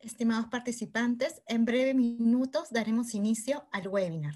Estimados participantes, en breve minutos daremos inicio al webinar.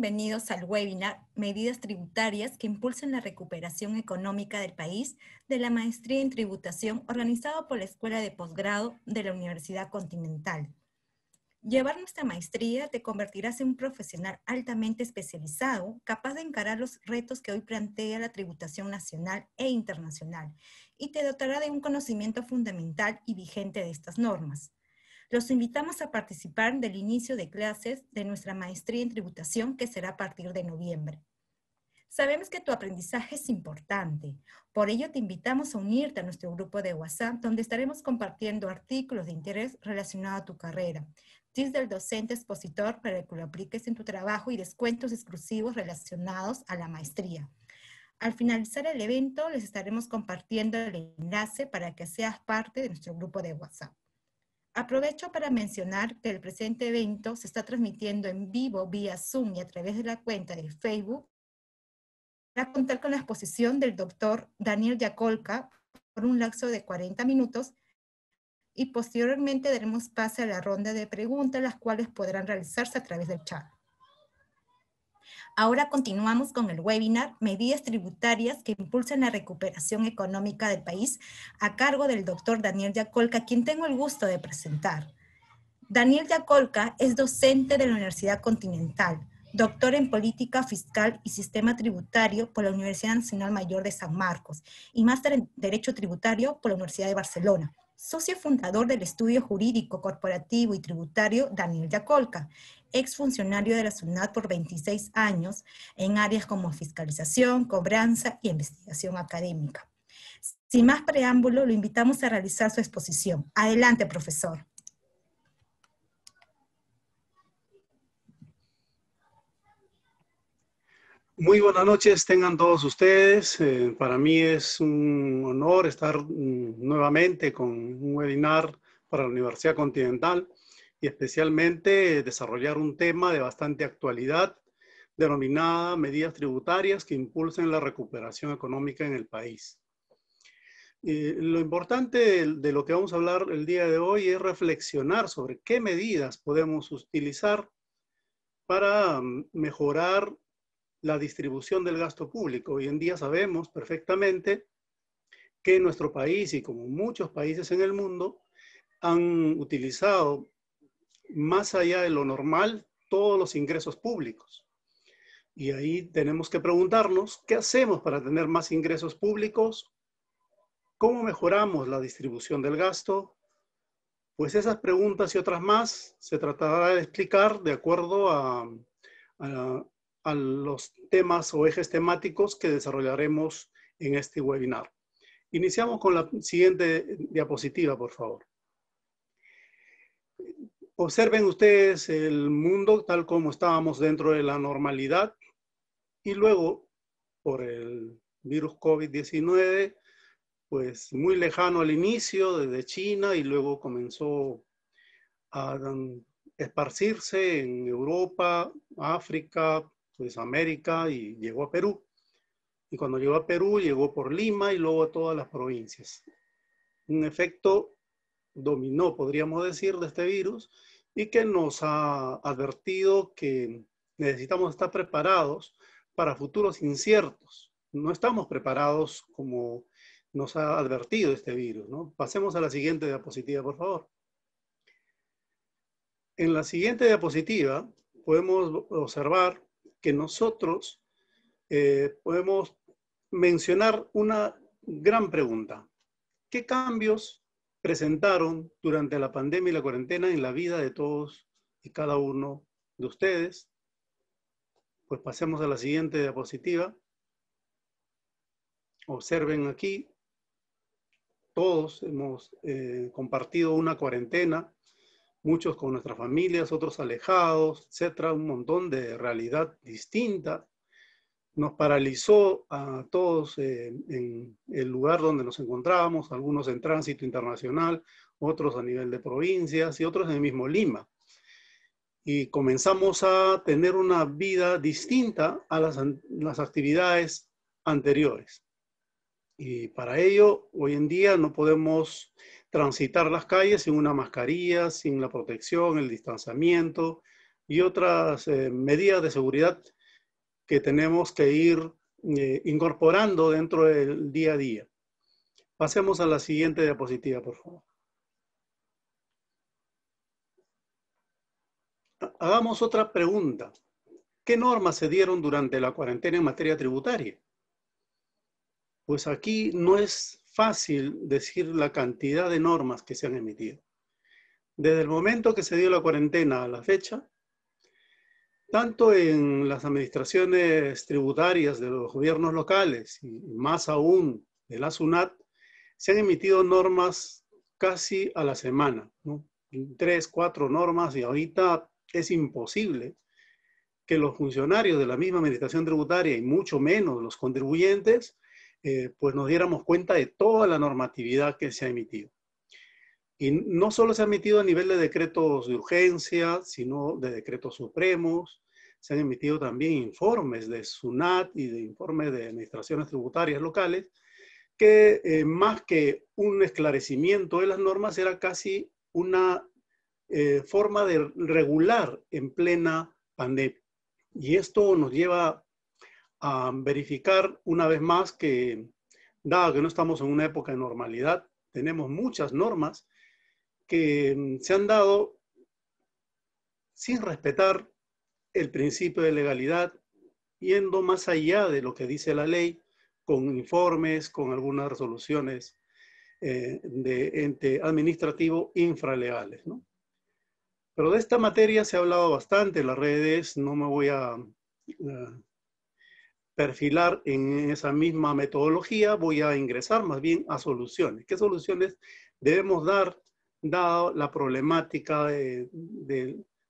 Bienvenidos al webinar Medidas tributarias que impulsen la recuperación económica del país de la maestría en tributación organizado por la Escuela de Posgrado de la Universidad Continental. Llevar nuestra maestría te convertirás en un profesional altamente especializado, capaz de encarar los retos que hoy plantea la tributación nacional e internacional, y te dotará de un conocimiento fundamental y vigente de estas normas. Los invitamos a participar del inicio de clases de nuestra maestría en tributación que será a partir de noviembre. Sabemos que tu aprendizaje es importante, por ello te invitamos a unirte a nuestro grupo de WhatsApp donde estaremos compartiendo artículos de interés relacionados a tu carrera, tips del docente expositor para que lo apliques en tu trabajo y descuentos exclusivos relacionados a la maestría. Al finalizar el evento les estaremos compartiendo el enlace para que seas parte de nuestro grupo de WhatsApp. Aprovecho para mencionar que el presente evento se está transmitiendo en vivo vía Zoom y a través de la cuenta de Facebook para contar con la exposición del doctor Daniel Yacolca por un lapso de 40 minutos y posteriormente daremos pase a la ronda de preguntas, las cuales podrán realizarse a través del chat. Ahora continuamos con el webinar Medidas tributarias que impulsan la recuperación económica del país a cargo del doctor Daniel Yacolca, quien tengo el gusto de presentar. Daniel Yacolca es docente de la Universidad Continental, doctor en Política Fiscal y Sistema Tributario por la Universidad Nacional Mayor de San Marcos y máster en Derecho Tributario por la Universidad de Barcelona socio fundador del estudio jurídico corporativo y tributario Daniel Yacolca, exfuncionario de la SUNAT por 26 años en áreas como fiscalización, cobranza y investigación académica. Sin más preámbulo, lo invitamos a realizar su exposición. Adelante, profesor. Muy buenas noches, tengan todos ustedes. Eh, para mí es un honor estar mm, nuevamente con un webinar para la Universidad Continental y especialmente desarrollar un tema de bastante actualidad denominada medidas tributarias que impulsen la recuperación económica en el país. lo importante de lo que vamos a hablar el día de hoy es reflexionar sobre qué medidas podemos utilizar para mm, mejorar la distribución del gasto público. Hoy en día sabemos perfectamente que nuestro país y como muchos países en el mundo han utilizado más allá de lo normal todos los ingresos públicos. Y ahí tenemos que preguntarnos, ¿qué hacemos para tener más ingresos públicos? ¿Cómo mejoramos la distribución del gasto? Pues esas preguntas y otras más se tratará de explicar de acuerdo a, a, a los temas o ejes temáticos que desarrollaremos en este webinar. Iniciamos con la siguiente diapositiva, por favor. Observen ustedes el mundo tal como estábamos dentro de la normalidad y luego, por el virus COVID-19, pues muy lejano al inicio, desde China, y luego comenzó a esparcirse en Europa, África, pues América y llegó a Perú. Y cuando llegó a Perú, llegó por Lima y luego a todas las provincias. Un efecto dominó, podríamos decir, de este virus y que nos ha advertido que necesitamos estar preparados para futuros inciertos. No estamos preparados como nos ha advertido este virus. ¿no? Pasemos a la siguiente diapositiva, por favor. En la siguiente diapositiva podemos observar que nosotros eh, podemos mencionar una gran pregunta. ¿Qué cambios presentaron durante la pandemia y la cuarentena en la vida de todos y cada uno de ustedes? Pues pasemos a la siguiente diapositiva. Observen aquí, todos hemos eh, compartido una cuarentena, muchos con nuestras familias, otros alejados, etcétera, un montón de realidad distinta nos paralizó a todos eh, en el lugar donde nos encontrábamos, algunos en tránsito internacional, otros a nivel de provincias y otros en el mismo Lima. Y comenzamos a tener una vida distinta a las, las actividades anteriores. Y para ello, hoy en día no podemos transitar las calles sin una mascarilla, sin la protección, el distanciamiento y otras eh, medidas de seguridad que tenemos que ir eh, incorporando dentro del día a día. Pasemos a la siguiente diapositiva, por favor. Hagamos otra pregunta. ¿Qué normas se dieron durante la cuarentena en materia tributaria? Pues aquí no es fácil decir la cantidad de normas que se han emitido. Desde el momento que se dio la cuarentena a la fecha, tanto en las administraciones tributarias de los gobiernos locales y más aún de la SUNAT, se han emitido normas casi a la semana, tres, cuatro normas y ahorita es imposible que los funcionarios de la misma administración tributaria y mucho menos los contribuyentes, eh, pues nos diéramos cuenta de toda la normatividad que se ha emitido. Y no solo se ha emitido a nivel de decretos de urgencia, sino de decretos supremos. Se han emitido también informes de SUNAT y de informes de administraciones tributarias locales, que eh, más que un esclarecimiento de las normas era casi una eh, forma de regular en plena pandemia. Y esto nos lleva a verificar una vez más que, dado que no estamos en una época de normalidad, tenemos muchas normas que mm, se han dado sin respetar el principio de legalidad, yendo más allá de lo que dice la ley, con informes, con algunas resoluciones eh, de ente administrativo infralegales. ¿no? Pero de esta materia se ha hablado bastante en las redes, no me voy a perfilar en esa misma metodología, voy a ingresar más bien a soluciones. ¿Qué soluciones debemos dar dado la problemática de,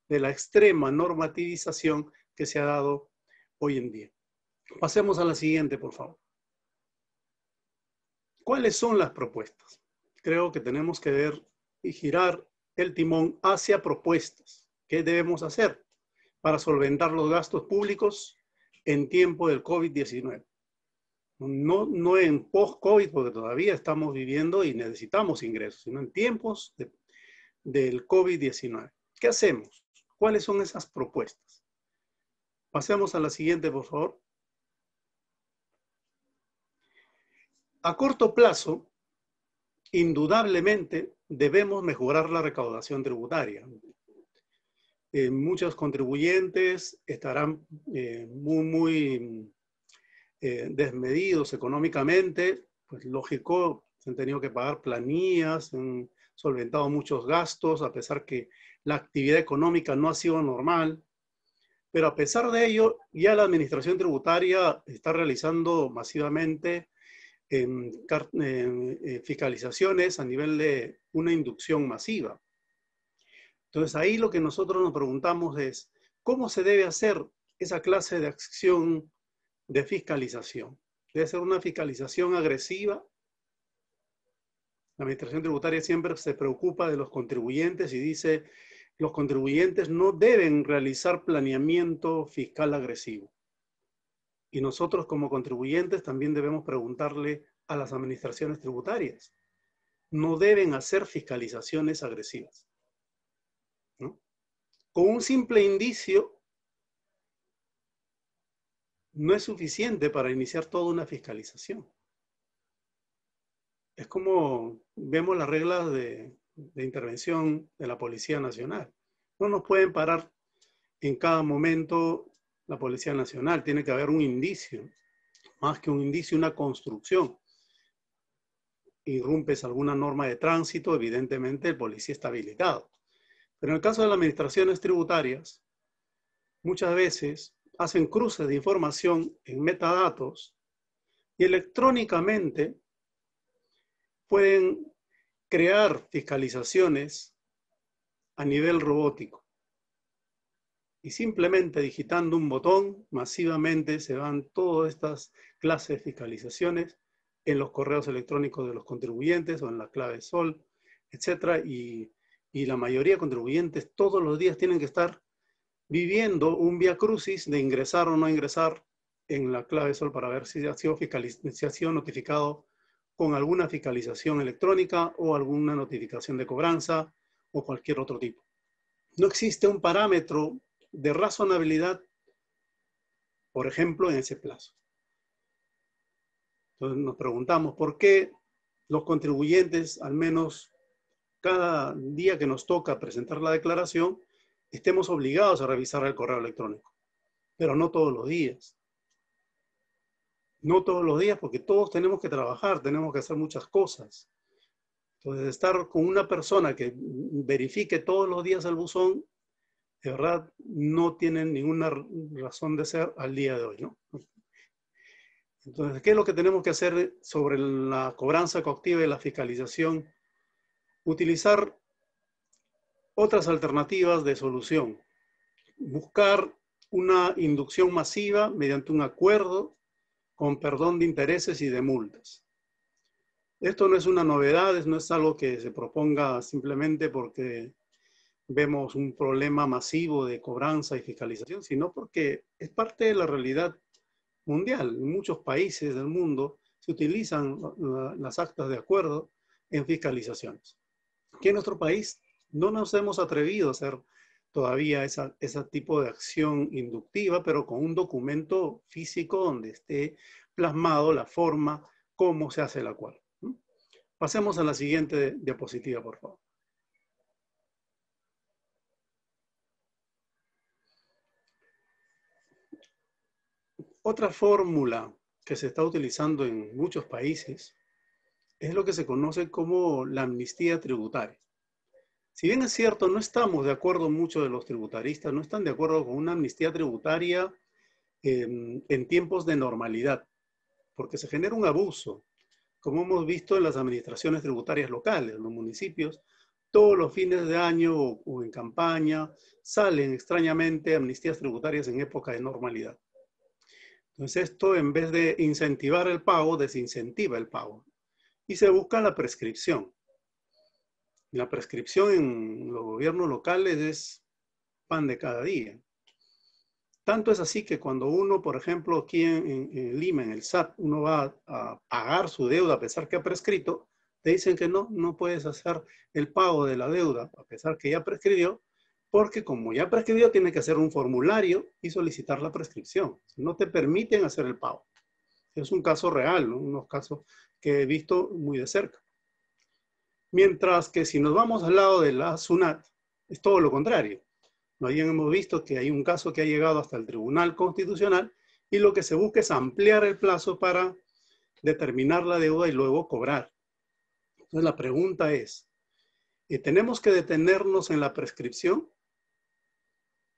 la extrema normativización que se ha dado hoy en día. Pasemos a la siguiente, por favor. ¿Cuáles son las propuestas? Creo que tenemos que ver y girar el timón hacia propuestas. ¿Qué debemos hacer para solventar los gastos públicos en tiempo del COVID-19? No, no en post-COVID, porque todavía estamos viviendo y necesitamos ingresos, sino en tiempos del COVID-19. ¿Qué hacemos? ¿Cuáles son esas propuestas? Pasemos a la siguiente, por favor. A corto plazo, indudablemente debemos mejorar la recaudación tributaria. Eh, muchos contribuyentes estarán eh, muy, muy eh, desmedidos económicamente, pues lógico, se han tenido que pagar planillas, han solventado muchos gastos, a pesar que la actividad económica no ha sido normal. Pero a pesar de ello, ya la administración tributaria está realizando masivamente em, eh, fiscalizaciones a nivel de una inducción masiva. Entonces ahí lo que nosotros nos preguntamos es, ¿cómo se debe hacer esa clase de acción de fiscalización. Debe ser una fiscalización agresiva. La Administración Tributaria siempre se preocupa de los contribuyentes y dice, los contribuyentes no deben realizar planeamiento fiscal agresivo. Y nosotros como contribuyentes también debemos preguntarle a las administraciones tributarias. No deben hacer fiscalizaciones agresivas. Con un simple indicio no es suficiente para iniciar toda una fiscalización. Es como vemos las reglas de, intervención de la Policía Nacional. No nos pueden parar en cada momento la Policía Nacional. Tiene que haber un indicio, más que un indicio, una construcción. Irrumpes alguna norma de tránsito, evidentemente el policía está habilitado. Pero en el caso de las administraciones tributarias, muchas veces hacen cruces de información en metadatos y electrónicamente pueden crear fiscalizaciones a nivel robótico. Y simplemente digitando un botón, masivamente se van todas estas clases de fiscalizaciones en los correos electrónicos de los contribuyentes o en la clave SOL, etc. Y, y la mayoría de contribuyentes todos los días tienen que estar viviendo un via crucis de ingresar o no ingresar en la clave SOL para ver si ha sido, si ha sido notificado con alguna fiscalización electrónica o alguna notificación de cobranza o cualquier otro tipo. No existe un parámetro de razonabilidad, por ejemplo, en ese plazo. Entonces nos preguntamos por qué los contribuyentes, al menos cada día que nos toca presentar la declaración, estemos obligados a revisar el correo electrónico, pero no todos los días. No todos los días, porque todos tenemos que trabajar, tenemos que hacer muchas cosas. Entonces, estar con una persona que verifique todos los días el buzón, de verdad, no tiene ninguna razón de ser al día de hoy, ¿no? Entonces, ¿qué es lo que tenemos que hacer sobre la cobranza coactiva y la fiscalización? Utilizar otras alternativas de solución. Buscar una inducción masiva mediante un acuerdo con perdón de intereses y de multas. Esto no es una novedad, no es algo que se proponga simplemente porque vemos un problema masivo de cobranza y fiscalización, sino porque es parte de la realidad mundial. En muchos países del mundo se utilizan las actas de acuerdo en fiscalizaciones. Aquí en nuestro país no nos hemos atrevido a hacer todavía ese tipo de acción inductiva, pero con un documento físico donde esté plasmado la forma, cómo se hace el acuerdo. Pasemos a la siguiente diapositiva, por favor. Otra fórmula que se está utilizando en muchos países es lo que se conoce como la amnistía tributaria. Si bien es cierto, no estamos de acuerdo muchos de los tributaristas, no están de acuerdo con una amnistía tributaria en, en tiempos de normalidad, porque se genera un abuso, como hemos visto en las administraciones tributarias locales, en los municipios, todos los fines de año o, o, en campaña salen extrañamente amnistías tributarias en época de normalidad. Entonces esto en vez de incentivar el pago, desincentiva el pago y se busca la prescripción. La prescripción en los gobiernos locales es pan de cada día. Tanto es así que cuando uno, por ejemplo, aquí en, Lima, en el SAT, uno va a pagar su deuda a pesar que ha prescrito, te dicen que no, no puedes hacer el pago de la deuda a pesar que ya prescribió, porque como ya prescribió, tiene que hacer un formulario y solicitar la prescripción. No te permiten hacer el pago. Es un caso real, unos casos que he visto muy de cerca. Mientras que si nos vamos al lado de la SUNAT, es todo lo contrario. No hemos visto que hay un caso que ha llegado hasta el Tribunal Constitucional y lo que se busca es ampliar el plazo para determinar la deuda y luego cobrar. Entonces la pregunta es, ¿eh, ¿tenemos que detenernos en la prescripción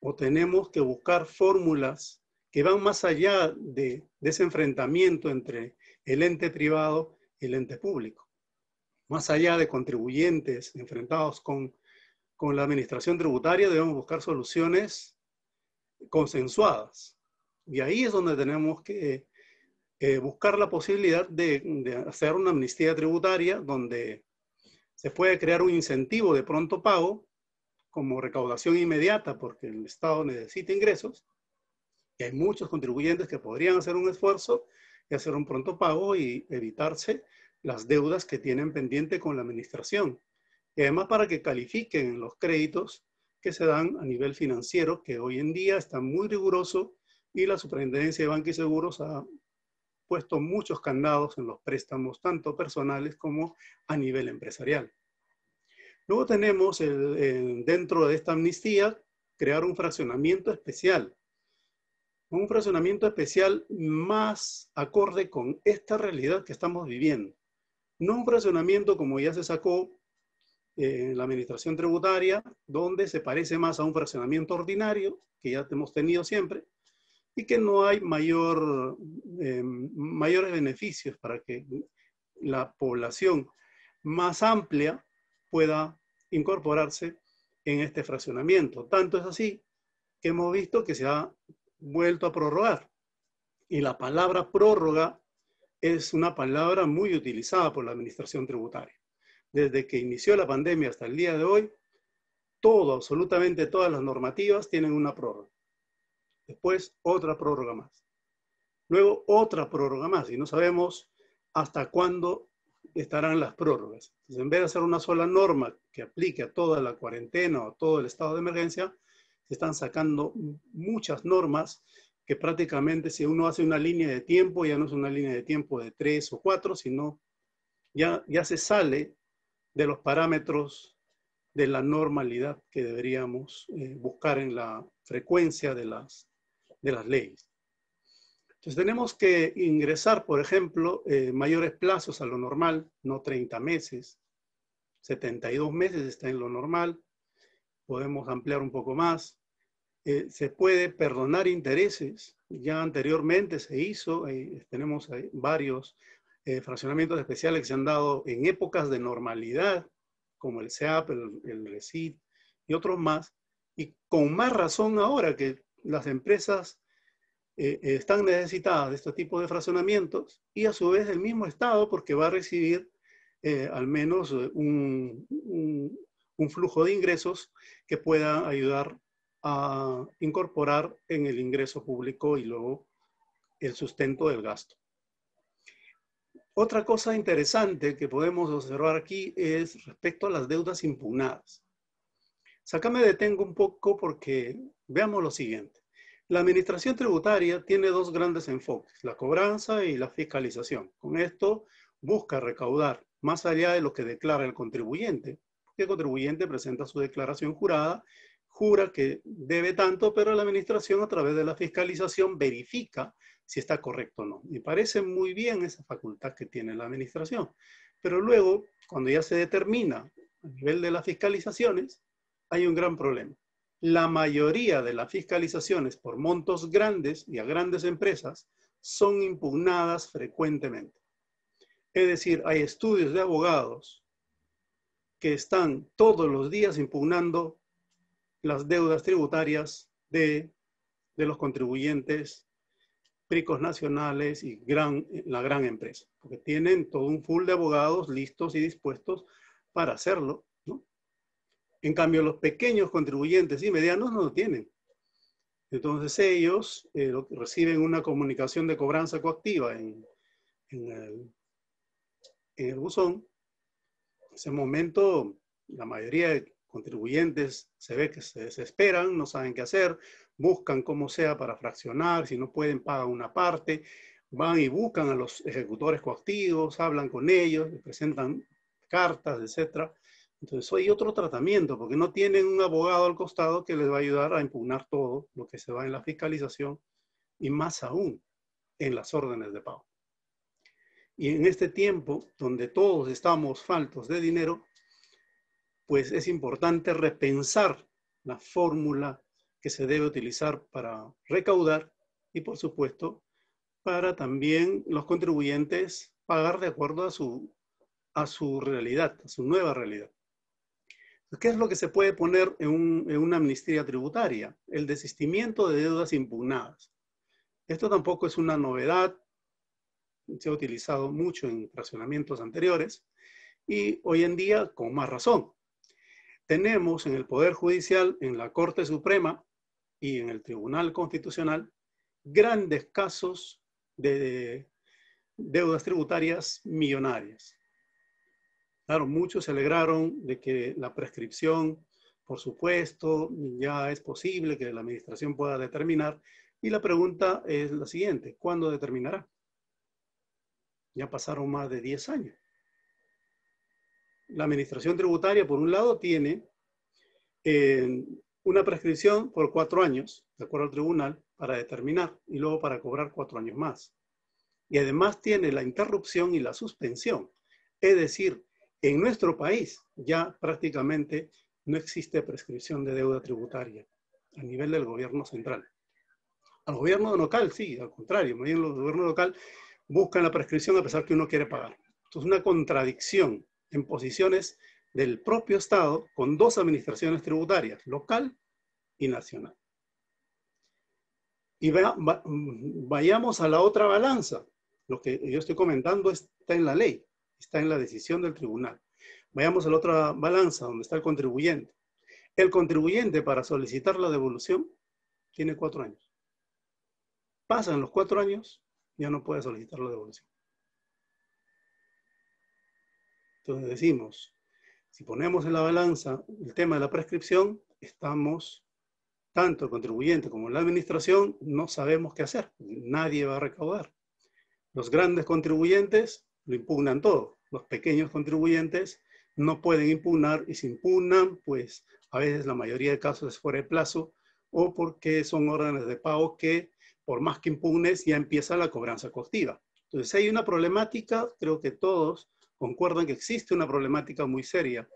o tenemos que buscar fórmulas que van más allá de, de ese enfrentamiento entre el ente privado y el ente público? Más allá de contribuyentes enfrentados con, la administración tributaria, debemos buscar soluciones consensuadas. Y ahí es donde tenemos que eh, buscar la posibilidad de, de, hacer una amnistía tributaria donde se puede crear un incentivo de pronto pago como recaudación inmediata porque el Estado necesita ingresos, y hay muchos contribuyentes que podrían hacer un esfuerzo y hacer un pronto pago y evitarse las deudas que tienen pendiente con la administración. Y además para que califiquen los créditos que se dan a nivel financiero, que hoy en día está muy riguroso y la Superintendencia de Banca y Seguros ha puesto muchos candados en los préstamos, tanto personales como a nivel empresarial. Luego tenemos dentro de esta amnistía crear un fraccionamiento especial. Un fraccionamiento especial más acorde con esta realidad que estamos viviendo. No un fraccionamiento como ya se sacó en la administración tributaria, donde se parece más a un fraccionamiento ordinario, que ya hemos tenido siempre, y que no hay mayor, eh, mayores beneficios para que la población más amplia pueda incorporarse en este fraccionamiento. Tanto es así que hemos visto que se ha vuelto a prorrogar. Y la palabra prórroga es una palabra muy utilizada por la administración tributaria. Desde que inició la pandemia hasta el día de hoy, todo, absolutamente todas las normativas tienen una prórroga. Después otra prórroga más. Luego otra prórroga más y no sabemos hasta cuándo estarán las prórrogas. En vez de hacer una sola norma que aplique a toda la cuarentena o todo el estado de emergencia, se están sacando muchas normas que prácticamente si uno hace una línea de tiempo, ya no es una línea de tiempo de tres o cuatro, sino ya, ya se sale de los parámetros de la normalidad que deberíamos eh, buscar en la frecuencia de las de las leyes. Entonces tenemos que ingresar, por ejemplo, eh, mayores plazos a lo normal, no 30 meses, 72 meses está en lo normal, podemos ampliar un poco más. Eh, se puede perdonar intereses, ya anteriormente se hizo, eh, tenemos varios fraccionamientos especiales que se han dado en épocas de normalidad, como el CEAP, el, el RECIT y otros más, y con más razón ahora que las empresas eh, están necesitadas de este tipo de fraccionamientos y a su vez el mismo Estado porque va a recibir eh, al menos eh, un, un, flujo de ingresos que pueda ayudar a incorporar en el ingreso público y luego el sustento del gasto. Otra cosa interesante que podemos observar aquí es respecto a las deudas impugnadas. Acá me detengo un poco porque veamos lo siguiente. La administración tributaria tiene dos grandes enfoques, la cobranza y la fiscalización. Con esto busca recaudar más allá de lo que declara el contribuyente. El contribuyente presenta su declaración jurada, que debe tanto, pero la administración a través de la fiscalización verifica si está correcto o no. Y parece muy bien esa facultad que tiene la administración. Pero luego, cuando ya se determina a nivel de las fiscalizaciones, hay un gran problema. La mayoría de las fiscalizaciones por montos grandes y a grandes empresas son impugnadas frecuentemente. Es decir, hay estudios de abogados que están todos los días impugnando las deudas tributarias de, los contribuyentes pricos nacionales y la gran empresa, porque tienen todo un full de abogados listos y dispuestos para hacerlo en cambio, los pequeños contribuyentes y medianos no lo tienen. Entonces ellos eh, reciben una comunicación de cobranza coactiva en, el, en el buzón. En ese momento, la mayoría de contribuyentes se ve que se desesperan, no saben qué hacer, buscan cómo sea para fraccionar, si no pueden pagan una parte, van y buscan a los ejecutores coactivos, hablan con ellos, presentan cartas, etcétera, entonces hay otro tratamiento, porque no tienen un abogado al costado que les va a ayudar a impugnar todo lo que se va en la fiscalización y más aún en las órdenes de pago. Y en este tiempo, donde todos estamos faltos de dinero, pues es importante repensar la fórmula que se debe utilizar para recaudar y, por supuesto, para también los contribuyentes pagar de acuerdo a su, a su realidad, a su nueva realidad. ¿Qué es lo que se puede poner en, una amnistía tributaria? El desistimiento de deudas impugnadas. Esto tampoco es una novedad, se ha utilizado mucho en fraccionamientos anteriores y hoy en día con más razón. Tenemos en el Poder Judicial, en la Corte Suprema y en el Tribunal Constitucional, grandes casos de deudas tributarias millonarias. Claro, muchos se alegraron de que la prescripción, por supuesto, ya es posible que la administración pueda determinar. Y la pregunta es la siguiente, ¿cuándo determinará? Ya pasaron más de 10 años. La administración tributaria, por un lado, tiene eh, una prescripción por cuatro años, de acuerdo al tribunal, para determinar y luego para cobrar cuatro años más. Y además tiene la interrupción y la suspensión. Es decir, en nuestro país ya prácticamente no existe prescripción de deuda tributaria a nivel del gobierno central. Al gobierno local, sí, al contrario, más bien los gobiernos local buscan la prescripción a pesar que uno quiere pagar. Esto es una contradicción en posiciones del propio Estado con dos administraciones tributarias, local y nacional. Y vayamos a la otra balanza. Lo que yo estoy comentando está en la ley, está en la decisión del tribunal. Vayamos a la otra balanza, donde está el contribuyente. El contribuyente para solicitar la devolución tiene cuatro años. Pasan los cuatro años, ya no puede solicitar la devolución. Entonces decimos, si ponemos en la balanza el tema de la prescripción, estamos, tanto el contribuyente como la administración, no sabemos qué hacer. Nadie va a recaudar. Los grandes contribuyentes lo impugnan todo. Los pequeños contribuyentes no pueden impugnar y si impugnan, pues a veces la mayoría de casos es fuera de plazo o porque son órdenes de pago que por más que impugnes ya empieza la cobranza costiva. Entonces hay una problemática, creo que todos concuerdan que existe una problemática muy seria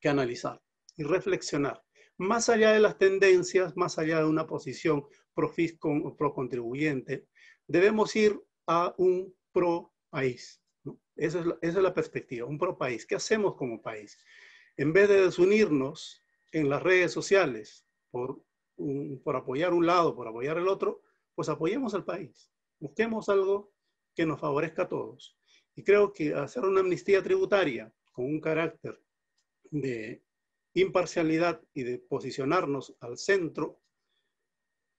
que analizar y reflexionar. Más allá de las tendencias, más allá de una posición pro-fisco o pro-contribuyente, debemos ir a un pro-país. Esa, es la, esa es la perspectiva, un pro-país. ¿Qué hacemos como país? En vez de desunirnos en las redes sociales por, por apoyar un lado, por apoyar el otro, pues apoyemos al país. Busquemos algo que nos favorezca a todos. Y creo que hacer una amnistía tributaria con un carácter de imparcialidad y de posicionarnos al centro,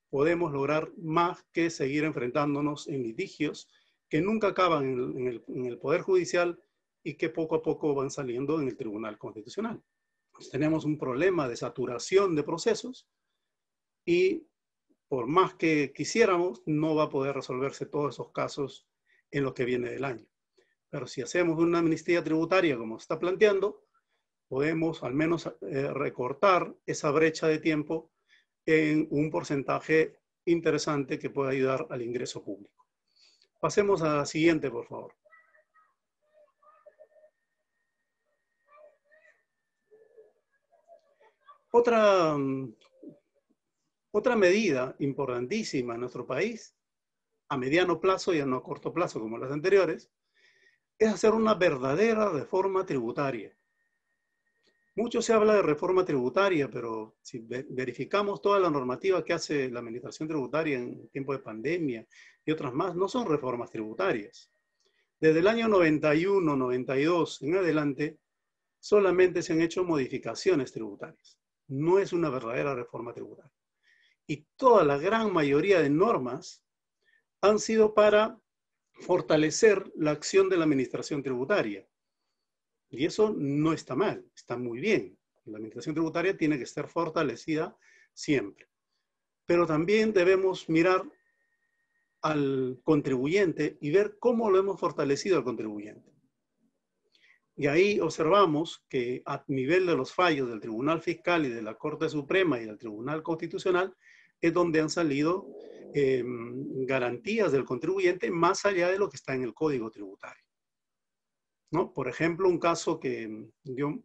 podemos lograr más que seguir enfrentándonos en litigios que nunca acaban en el, Poder Judicial y que poco a poco van saliendo en el Tribunal Constitucional. Tenemos un problema de saturación de procesos y por más que quisiéramos, no va a poder resolverse todos esos casos en lo que viene del año. Pero si hacemos una amnistía tributaria como está planteando, podemos al menos eh, recortar esa brecha de tiempo en un porcentaje interesante que pueda ayudar al ingreso público. Pasemos a la siguiente, por favor. Otra, mm, otra medida importantísima en nuestro país, a mediano plazo y a no corto plazo como las anteriores, es hacer una verdadera reforma tributaria. Mucho se habla de reforma tributaria, pero si verificamos toda la normativa que hace la administración tributaria en tiempo de pandemia y otras más, no son reformas tributarias. Desde el año 91, 92 en adelante, solamente se han hecho modificaciones tributarias. No es una verdadera reforma tributaria. Y toda la gran mayoría de normas han sido para fortalecer la acción de la administración tributaria. Y eso no está mal, está muy bien. La administración tributaria tiene que estar fortalecida siempre. Pero también debemos mirar al contribuyente y ver cómo lo hemos fortalecido al contribuyente. Y ahí observamos que a nivel de los fallos del Tribunal Fiscal y de la Corte Suprema y del Tribunal Constitucional es donde han salido Em, garantías del contribuyente más allá de lo que está en el código tributario. ¿No? Por ejemplo, un caso que dio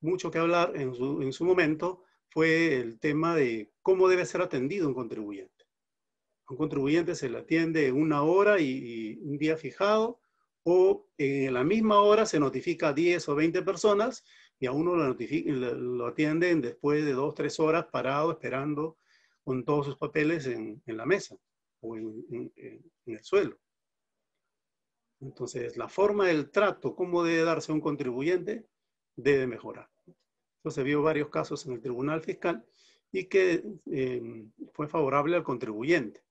mucho que hablar en su, en su momento fue el tema de cómo debe ser atendido un contribuyente. un contribuyente se le atiende una hora y, un día fijado, o en la misma hora se notifica a 10 o 20 personas y a uno lo, lo atienden después de dos, tres horas parado esperando con todos sus papeles en, la mesa o en, el suelo. Entonces, la forma del trato, cómo debe darse un contribuyente, debe mejorar. Entonces vio varios casos en el Tribunal Fiscal y que eh, fue favorable al contribuyente.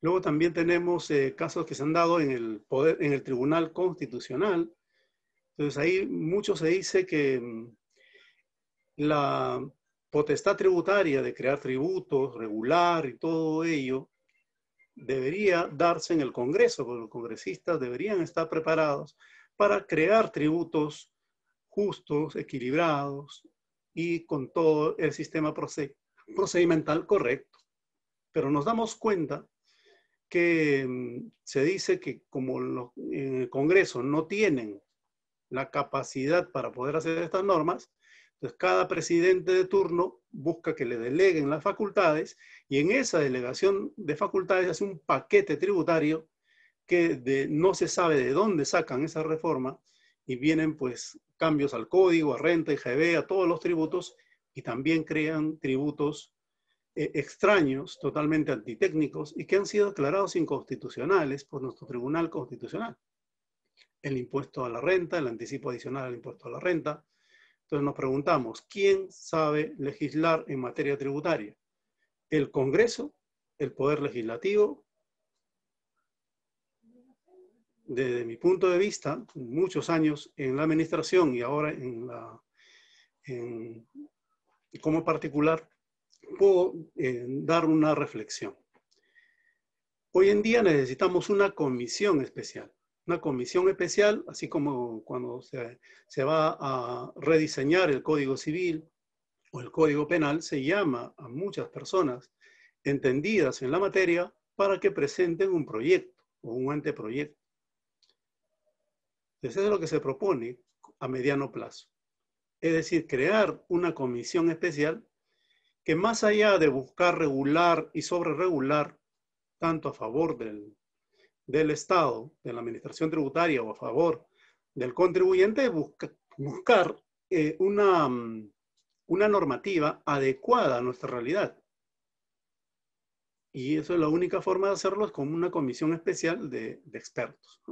Luego también tenemos eh, casos que se han dado en el, poder, en el Tribunal Constitucional. Entonces ahí mucho se dice que mm, la potestad tributaria de crear tributos, regular y todo ello, debería darse en el Congreso, porque los congresistas deberían estar preparados para crear tributos justos, equilibrados y con todo el sistema procedimental correcto. Pero nos damos cuenta que mm, se dice que como en el Congreso no tienen la capacidad para poder hacer estas normas, entonces cada presidente de turno busca que le deleguen las facultades y en esa delegación de facultades hace un paquete tributario que no se sabe de dónde sacan esa reforma y vienen pues cambios al código, a renta, IGB, a todos los tributos y también crean tributos eh, extraños, totalmente antitécnicos y que han sido declarados inconstitucionales por nuestro Tribunal Constitucional. El impuesto a la renta, el anticipo adicional al impuesto a la renta. Entonces nos preguntamos, ¿quién sabe legislar en materia tributaria? ¿El Congreso? ¿El Poder Legislativo? desde mi punto de vista, muchos años en la administración y ahora en como particular, puedo eh, dar una reflexión. Hoy en día necesitamos una comisión especial. Una comisión especial, así como cuando se, va a rediseñar el Código Civil o el Código Penal, se llama a muchas personas entendidas en la materia para que presenten un proyecto o un anteproyecto. Eso es lo que se propone a mediano plazo. Es decir, crear una comisión especial que más allá de buscar regular y sobre regular, tanto a favor del, del Estado, de la administración tributaria o a favor del contribuyente, busca, buscar eh, una, una normativa adecuada a nuestra realidad. Y eso es la única forma de hacerlo, es con una comisión especial de, de expertos.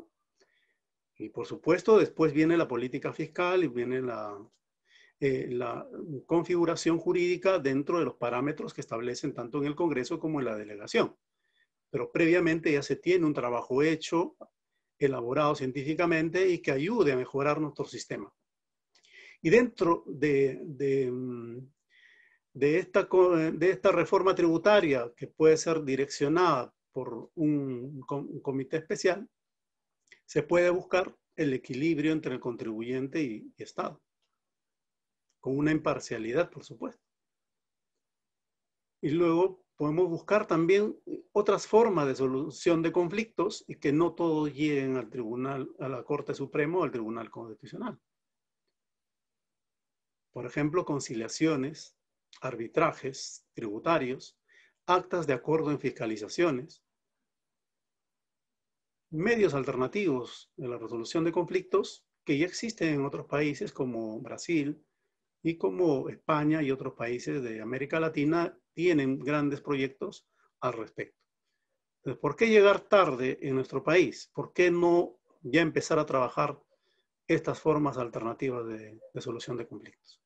Y por supuesto, después viene la política fiscal y viene la, eh, la configuración jurídica dentro de los parámetros que establecen tanto en el Congreso como en la delegación. Pero previamente ya se tiene un trabajo hecho, elaborado científicamente y que ayude a mejorar nuestro sistema. Y dentro de, de, mm, de, esta, de esta reforma tributaria que puede ser direccionada por un, un comité especial, se puede buscar el equilibrio entre el contribuyente y, Estado, con una imparcialidad, por supuesto. Y luego podemos buscar también otras formas de solución de conflictos y que no todos lleguen al tribunal, a la Corte Suprema o al Tribunal Constitucional. Por ejemplo, conciliaciones, arbitrajes tributarios, actas de acuerdo en fiscalizaciones, medios alternativos de la resolución de conflictos que ya existen en otros países como Brasil y como España y otros países de América Latina tienen grandes proyectos al respecto. Entonces, ¿por qué llegar tarde en nuestro país? ¿Por qué no ya empezar a trabajar estas formas alternativas de, solución de conflictos?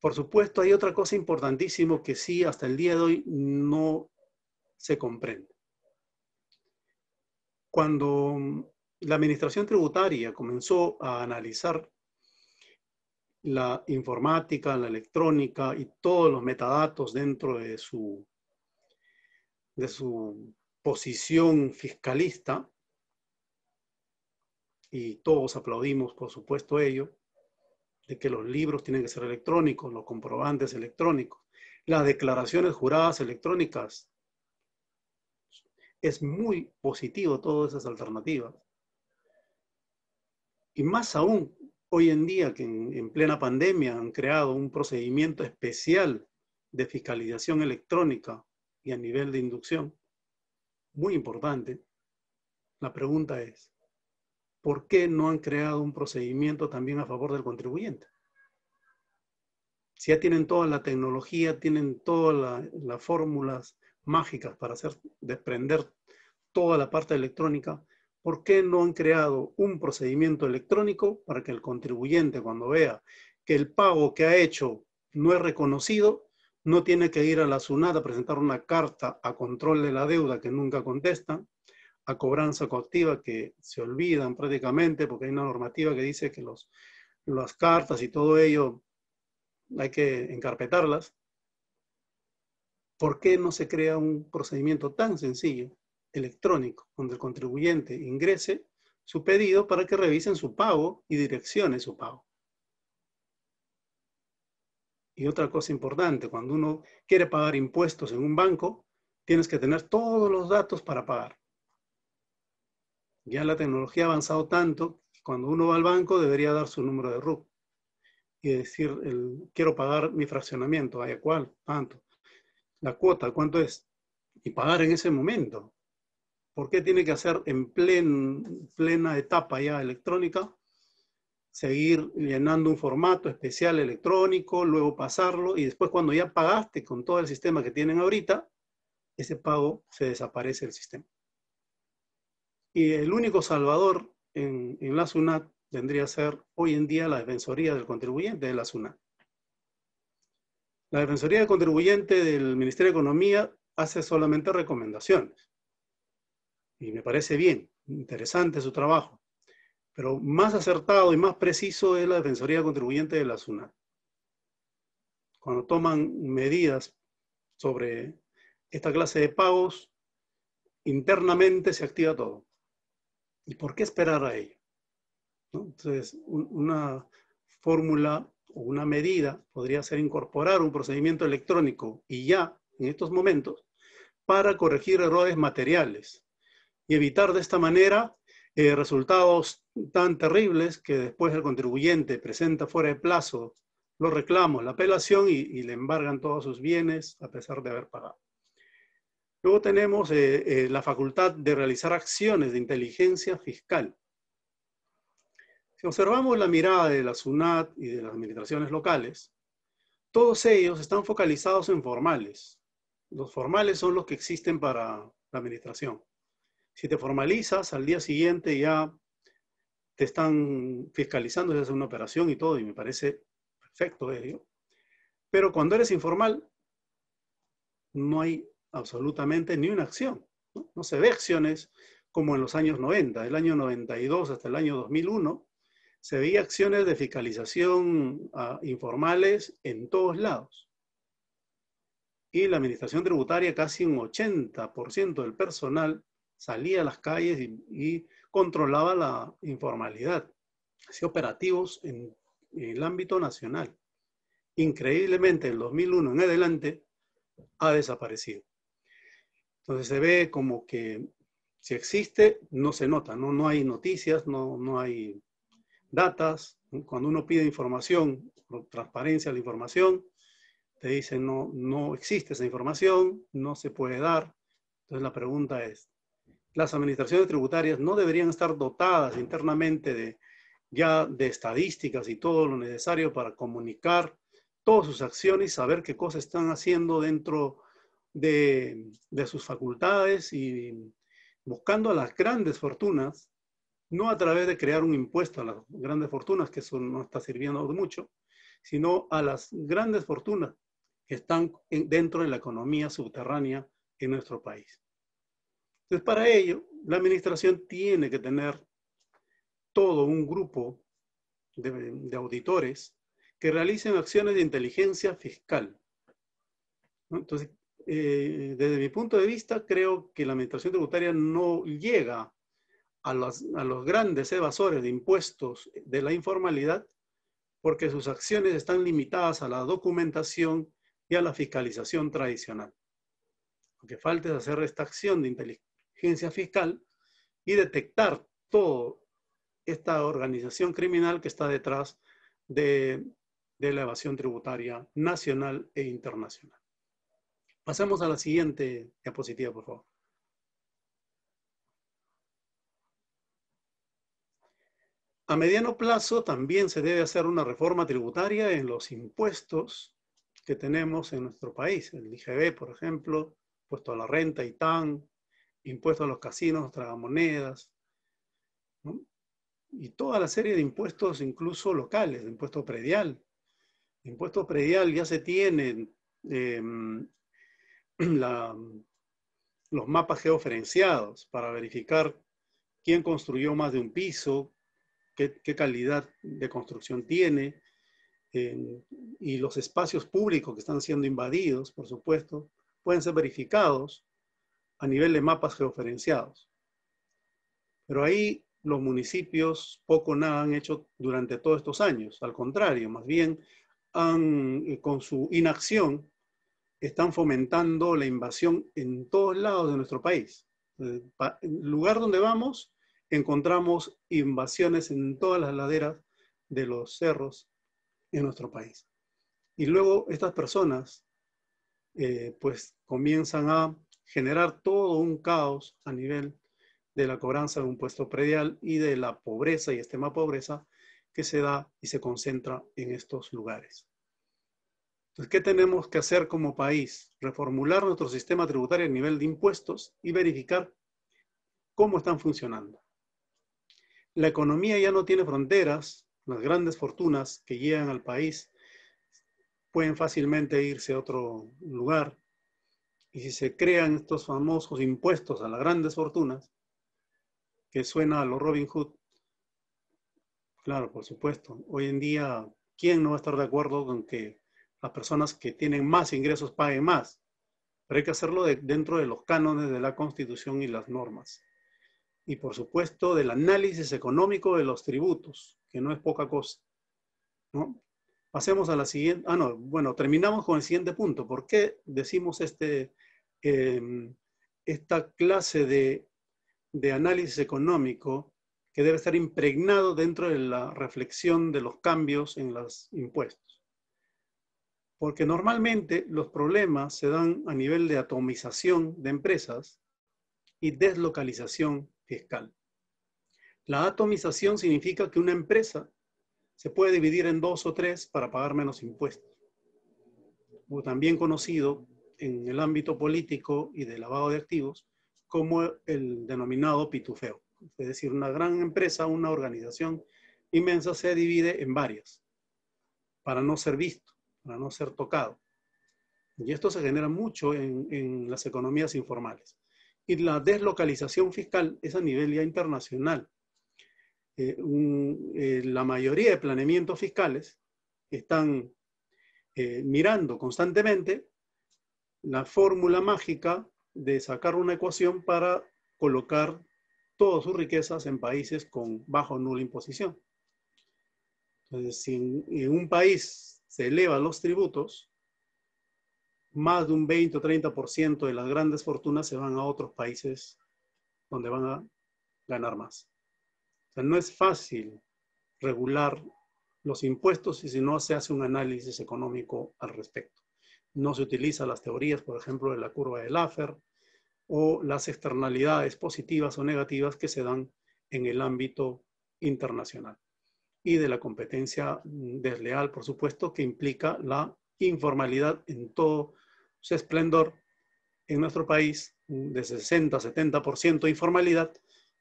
Por supuesto, hay otra cosa importantísima que sí hasta el día de hoy no se comprende cuando la administración tributaria comenzó a analizar la informática, la electrónica y todos los metadatos dentro de su, de su posición fiscalista, y todos aplaudimos, por supuesto, ello, de que los libros tienen que ser electrónicos, los comprobantes electrónicos, las declaraciones juradas electrónicas. Es muy positivo todas esas alternativas. Y más aún, hoy en día que en, plena pandemia han creado un procedimiento especial de fiscalización electrónica y a nivel de inducción, muy importante, la pregunta es, ¿por qué no han creado un procedimiento también a favor del contribuyente? Si ya tienen toda la tecnología, tienen todas las fórmulas mágicas para hacer desprender toda la parte electrónica, ¿por qué no han creado un procedimiento electrónico para que el contribuyente cuando vea que el pago que ha hecho no es reconocido, no tiene que ir a la SUNAT a presentar una carta a control de la deuda que nunca contestan, a cobranza coactiva que se olvidan prácticamente porque hay una normativa que dice que los, las cartas y todo ello hay que encarpetarlas. ¿Por qué no se crea un procedimiento tan sencillo, electrónico, donde el contribuyente ingrese su pedido para que revisen su pago y direccione su pago? Y otra cosa importante, cuando uno quiere pagar impuestos en un banco, tienes que tener todos los datos para pagar. Ya la tecnología ha avanzado tanto que cuando uno va al banco debería dar su número de RUC y decir, el, quiero pagar mi fraccionamiento, ¿hay cuál? ¿Cuánto? La cuota, ¿cuánto es? Y pagar en ese momento. ¿Por qué tiene que hacer en plena etapa ya electrónica? seguir llenando un formato especial electrónico, luego pasarlo y después cuando ya pagaste con todo el sistema que tienen ahorita, ese pago se desaparece del sistema. Y el único salvador en, la SUNAT tendría que ser hoy en día la Defensoría del Contribuyente de la SUNAT. La Defensoría del Contribuyente del Ministerio de Economía hace solamente recomendaciones. Y me parece bien, interesante su trabajo pero más acertado y más preciso es la Defensoría Contribuyente de la SUNAT. Cuando toman medidas sobre esta clase de pagos, internamente se activa todo. ¿Y por qué esperar a ello? Entonces, una fórmula o una medida podría ser incorporar un procedimiento electrónico y ya en estos momentos para corregir errores materiales y evitar de esta manera eh, resultados tan terribles que después el contribuyente presenta fuera de plazo los reclamos, la apelación y, le embargan todos sus bienes a pesar de haber pagado. Luego tenemos eh, eh, la facultad de realizar acciones de inteligencia fiscal. Si observamos la mirada de la SUNAT y de las administraciones locales, todos ellos están focalizados en formales. Los formales son los que existen para la administración. Si te formalizas, al día siguiente ya te están fiscalizando, se hace una operación y todo, y me parece perfecto ello. Pero cuando eres informal, no hay absolutamente ni una acción. ¿no? se ve acciones como en los años 90, del año 92 hasta el año 2001, se veía acciones de fiscalización uh, informales en todos lados. Y la administración tributaria, casi un 80% del personal salía a las calles y, controlaba la informalidad. Hacía operativos en, el ámbito nacional. Increíblemente, el 2001 en adelante ha desaparecido. Entonces se ve como que si existe, no se nota, no, no hay noticias, no, no hay datas. Cuando uno pide información, transparencia la información, te dicen no, no existe esa información, no se puede dar. Entonces la pregunta es, las administraciones tributarias no deberían estar dotadas internamente de ya de estadísticas y todo lo necesario para comunicar todas sus acciones saber qué cosas están haciendo dentro de, de sus facultades y buscando a las grandes fortunas, no a través de crear un impuesto a las grandes fortunas, que eso no está sirviendo mucho, sino a las grandes fortunas que están dentro de la economía subterránea en nuestro país. Entonces, para ello, la administración tiene que tener todo un grupo de, auditores que realicen acciones de inteligencia fiscal. Entonces, eh, desde mi punto de vista, creo que la administración tributaria no llega a los, a los grandes evasores de impuestos de la informalidad porque sus acciones están limitadas a la documentación y a la fiscalización tradicional. Lo que falta es hacer esta acción de inteligencia agencia fiscal y detectar toda esta organización criminal que está detrás de, de la evasión tributaria nacional e internacional. Pasemos a la siguiente diapositiva, por favor. A mediano plazo también se debe hacer una reforma tributaria en los impuestos que tenemos en nuestro país. El IGB, por ejemplo, puesto a la renta, ITAN, impuestos a los casinos, tragamonedas, ¿no? y toda la serie de impuestos, incluso locales, de impuesto predial, impuesto predial ya se tienen em, los mapas geoferenciados para verificar quién construyó más de un piso, qué, calidad de construcción tiene, y los espacios públicos que están siendo invadidos, por supuesto, pueden ser verificados a nivel de mapas geoferenciados. Pero ahí los municipios poco nada han hecho durante todos estos años. Al contrario, más bien han, eh, con su inacción, están fomentando la invasión en todos lados de nuestro país. Eh, el lugar donde vamos, encontramos invasiones en todas las laderas de los cerros en nuestro país. Y luego estas personas, eh, pues, comienzan a generar todo un caos a nivel de la cobranza de un puesto predial y de la pobreza y extrema pobreza que se da y se concentra en estos lugares. Entonces, ¿qué tenemos que hacer como país? Reformular nuestro sistema tributario a nivel de impuestos y verificar cómo están funcionando. La economía ya no tiene fronteras, las grandes fortunas que llegan al país pueden fácilmente irse a otro lugar. Y si se crean estos famosos impuestos a las grandes fortunas, que suena a los Robin Hood. Claro, por supuesto. Hoy en día, ¿quién no va a estar de acuerdo con que las personas que tienen más ingresos paguen más? Pero hay que hacerlo dentro de los cánones de la Constitución y las normas. Y por supuesto, del análisis económico de los tributos, que no es poca cosa. Pasemos a la siguiente. Ah, no, bueno, terminamos con el siguiente punto. ¿Por qué decimos este, em, esta clase de de análisis económico que debe estar impregnado dentro de la reflexión de los cambios en los impuestos. Porque normalmente los problemas se dan a nivel de atomización de empresas y deslocalización fiscal. La atomización significa que una empresa se puede dividir en dos o tres para pagar menos impuestos. O también conocido en el ámbito político y de lavado de activos como el denominado pitufeo. Es decir, una gran empresa, una organización inmensa se divide en varias para no ser visto, para no ser tocado. Y esto se genera mucho en, las economías informales. Y la deslocalización fiscal es a nivel ya internacional. Eh, eh, la mayoría de planeamientos fiscales están eh, mirando constantemente la fórmula mágica de sacar una ecuación para colocar todas sus riquezas en países con bajo o nula imposición. Entonces, si en, un país se elevan los tributos, más de un 20 o 30% de las grandes fortunas se van a otros países donde van a ganar más. O sea, no es fácil regular los impuestos y si no se hace un análisis económico al respecto. No se utilizan las teorías, por ejemplo, de la curva de Laffer, o las externalidades positivas o negativas que se dan en el ámbito internacional. Y de la competencia desleal, por supuesto, que implica la informalidad en todo su esplendor en nuestro país, de 60-70% informalidad,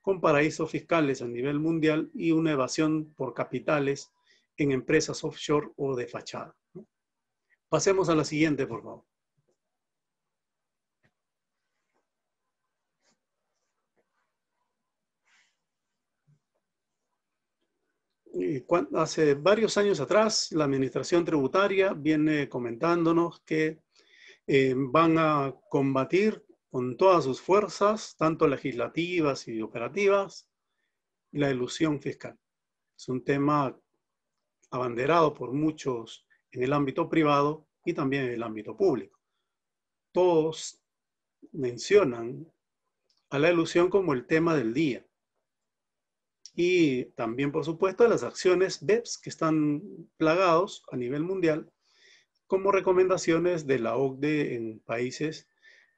con paraísos fiscales a nivel mundial y una evasión por capitales en empresas offshore o de fachada. Pasemos a la siguiente, por favor. hace varios años atrás, la Administración Tributaria viene comentándonos que eh, van a combatir con todas sus fuerzas, tanto legislativas y operativas, la ilusión fiscal. Es un tema abanderado por muchos en el ámbito privado y también en el ámbito público. Todos mencionan a la ilusión como el tema del día y también, por supuesto, las acciones BEPS que están plagados a nivel mundial como recomendaciones de la OCDE en países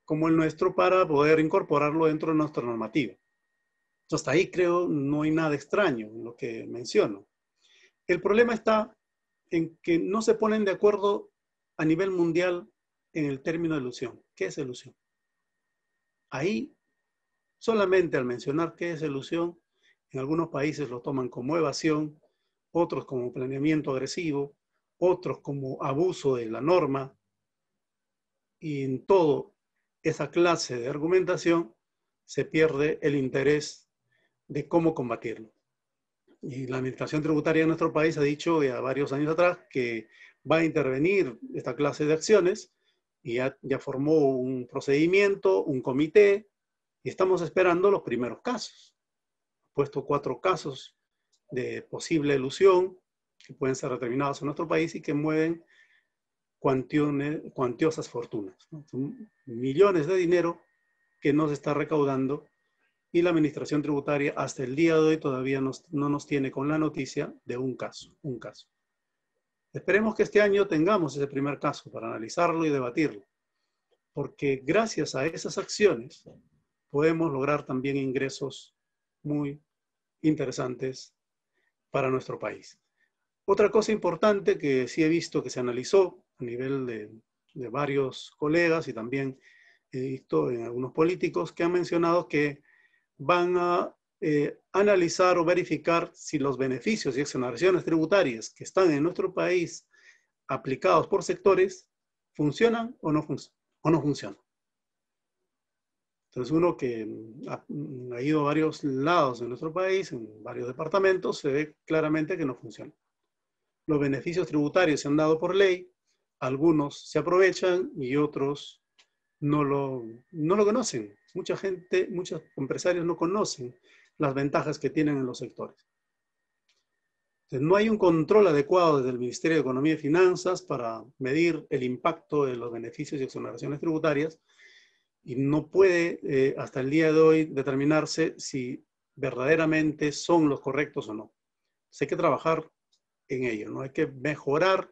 como el nuestro para poder incorporarlo dentro de nuestra normativa. Hasta ahí creo no hay nada extraño en lo que menciono. El problema está en que no se ponen de acuerdo a nivel mundial en el término de ilusión. ¿Qué es ilusión? Ahí, solamente al mencionar qué es ilusión, en algunos países lo toman como evasión, otros como planeamiento agresivo, otros como abuso de la norma, y en todo esa clase de argumentación se pierde el interés de cómo combatirlo. Y la Administración Tributaria de nuestro país ha dicho ya varios años atrás que va a intervenir esta clase de acciones y ya, formó un procedimiento, un comité, y estamos esperando los primeros casos. Ha puesto cuatro casos de posible ilusión que pueden ser determinados en nuestro país y que mueven cuantiosas fortunas. Son millones de dinero que no se está recaudando y la Administración Tributaria hasta el día de hoy todavía no nos tiene con la noticia de un caso, un caso. Esperemos que este año tengamos ese primer caso para analizarlo y debatirlo, porque gracias a esas acciones podemos lograr también ingresos muy interesantes para nuestro país. Otra cosa importante que sí he visto que se analizó a nivel de, de varios colegas y también he visto en algunos políticos que han mencionado que van a eh, analizar o verificar si los beneficios y exoneraciones tributarias que están en nuestro país aplicados por sectores funcionan o no, o no funcionan. Entonces uno que ha, ha, ido a varios lados en nuestro país, en varios departamentos, se ve claramente que no funciona. Los beneficios tributarios se han dado por ley, algunos se aprovechan y otros no lo, no lo conocen. Mucha gente, muchos empresarios no conocen las ventajas que tienen en los sectores. Entonces, no hay un control adecuado desde el Ministerio de Economía y Finanzas para medir el impacto de los beneficios y exoneraciones tributarias y no puede eh, hasta el día de hoy determinarse si verdaderamente son los correctos o no. hay que trabajar en ello, ¿no? Hay que mejorar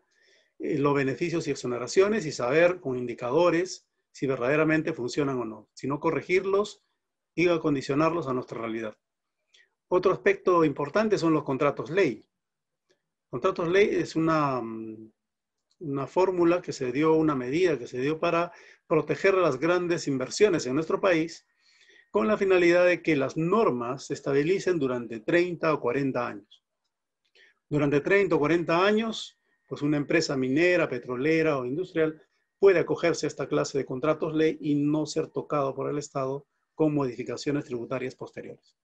eh, los beneficios y exoneraciones y saber con indicadores si verdaderamente funcionan o no, sino corregirlos y acondicionarlos a nuestra realidad. Otro aspecto importante son los contratos ley. Contratos ley es una, mm, una fórmula que se dio, una medida que se dio para proteger las grandes inversiones en nuestro país con la finalidad de que las normas se estabilicen durante 30 o 40 años. Durante 30 o 40 años, pues una empresa minera, petrolera o industrial puede acogerse a esta clase de contratos ley y no ser tocado por el Estado con modificaciones tributarias posteriores.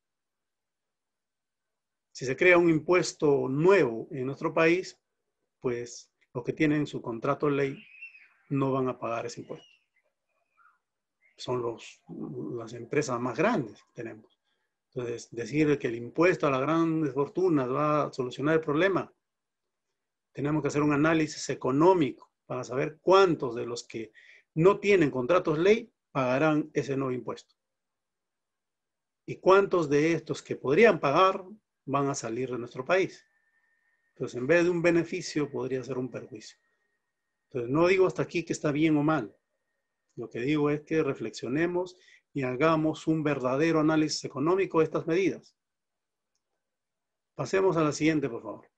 Si se crea un impuesto nuevo en nuestro país, pues los que tienen su contrato ley no van a pagar ese impuesto. Son las empresas más grandes que tenemos. Entonces, decir que el impuesto a las grandes fortunas va a solucionar el problema, tenemos que hacer un análisis económico para saber cuántos de los que no tienen contratos ley pagarán ese nuevo impuesto. Y cuántos de estos que podrían pagar van a salir de nuestro país. Entonces, en vez de un beneficio, podría ser un perjuicio. Entonces, no digo hasta aquí que está bien o mal. Lo que digo es que reflexionemos y hagamos un verdadero análisis económico de estas medidas. Pasemos a la siguiente, por favor.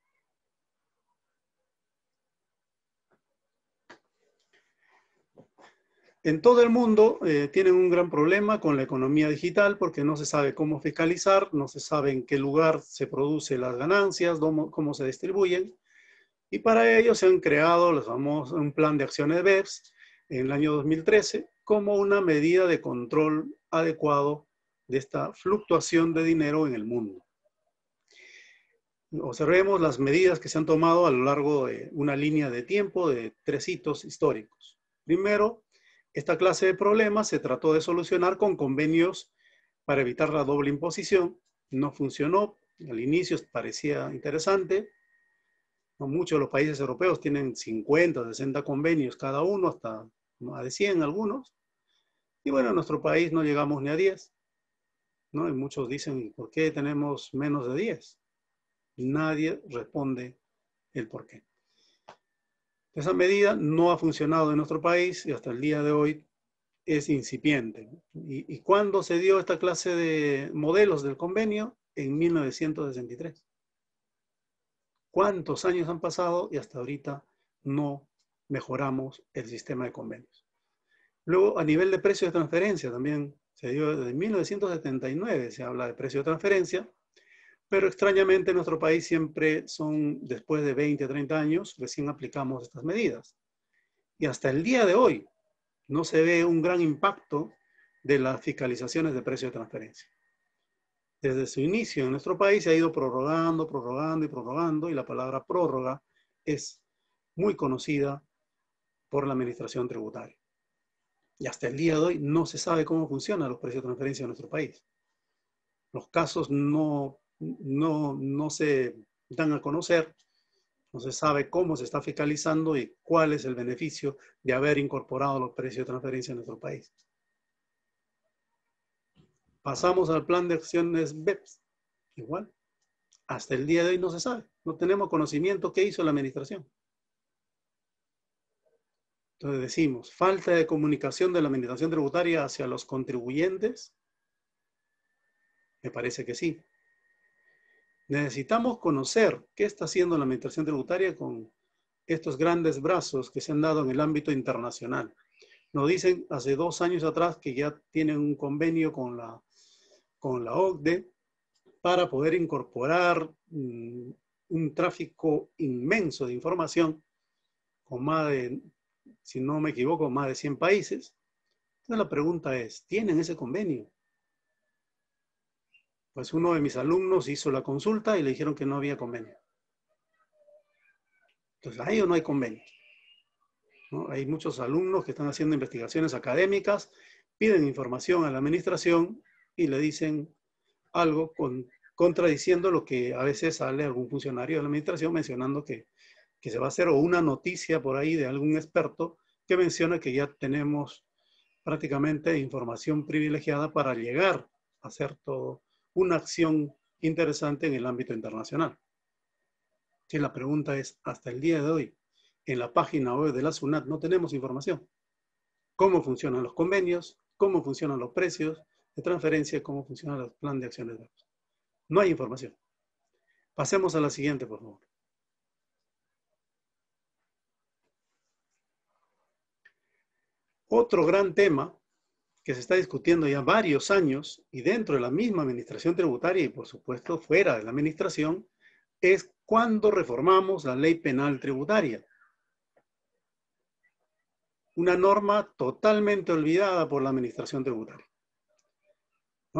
En todo el mundo eh, tienen un gran problema con la economía digital porque no se sabe cómo fiscalizar, no se sabe en qué lugar se producen las ganancias, cómo, cómo se distribuyen. Y para ello se han creado los famosos, un plan de acciones BEPS en el año 2013 como una medida de control adecuado de esta fluctuación de dinero en el mundo. Observemos las medidas que se han tomado a lo largo de una línea de tiempo de tres hitos históricos. Primero, esta clase de problemas se trató de solucionar con convenios para evitar la doble imposición. No funcionó. Al inicio parecía interesante. Muchos de los países europeos tienen 50, 60 convenios cada uno, hasta más de 100 algunos. Y bueno, en nuestro país no llegamos ni a 10. ¿no? Y muchos dicen, ¿por qué tenemos menos de 10? Nadie responde el por qué. Esa medida no ha funcionado en nuestro país y hasta el día de hoy es incipiente. ¿Y, cuándo se dio esta clase de modelos del convenio? En 1963. ¿Cuántos años han pasado y hasta ahorita no mejoramos el sistema de convenios? Luego, a nivel de precio de transferencia, también se dio desde 1979, se habla de precio de transferencia, Pero extrañamente en nuestro país siempre son, después de 20, 30 años, recién aplicamos estas medidas. Y hasta el día de hoy no se ve un gran impacto de las fiscalizaciones de precio de transferencia. Desde su inicio en nuestro país se ha ido prorrogando, prorrogando y prorrogando, y la palabra prórroga es muy conocida por la administración tributaria. Y hasta el día de hoy no se sabe cómo funcionan los precios de transferencia en nuestro país. Los casos no, no, no se dan a conocer, no se sabe cómo se está fiscalizando y cuál es el beneficio de haber incorporado los precios de transferencia en nuestro país. Pasamos al plan de acciones BEPS. Igual. Hasta el día de hoy no se sabe. No tenemos conocimiento qué hizo la administración. Entonces decimos, falta de comunicación de la administración tributaria hacia los contribuyentes. Me parece que sí. Necesitamos conocer qué está haciendo la administración tributaria con estos grandes brazos que se han dado en el ámbito internacional. Nos dicen hace dos años atrás que ya tienen un convenio con la con la OCDE para poder incorporar mm, un tráfico inmenso de información con más de, si no me equivoco, más de 100 países. Entonces la pregunta es, ¿tienen ese convenio? Pues uno de mis alumnos hizo la consulta y le dijeron que no había convenio. Entonces, ¿hay o no hay convenio? Hay muchos alumnos que están haciendo investigaciones académicas, piden información a la administración y le dicen algo con, contradiciendo lo que a veces sale algún funcionario de la administración mencionando que, que se va a hacer o una noticia por ahí de algún experto que menciona que ya tenemos prácticamente información privilegiada para llegar a hacer todo una acción interesante en el ámbito internacional. Si la pregunta es, hasta el día de hoy, en la página web de la SUNAT no tenemos información. ¿Cómo funcionan los convenios? ¿Cómo funcionan los precios? de transferencia, cómo funciona el plan de acciones de. No hay información. Pasemos a la siguiente, por favor. Otro gran tema que se está discutiendo ya varios años y dentro de la misma administración tributaria y por supuesto fuera de la administración es cuando reformamos la ley penal tributaria. Una norma totalmente olvidada por la administración tributaria.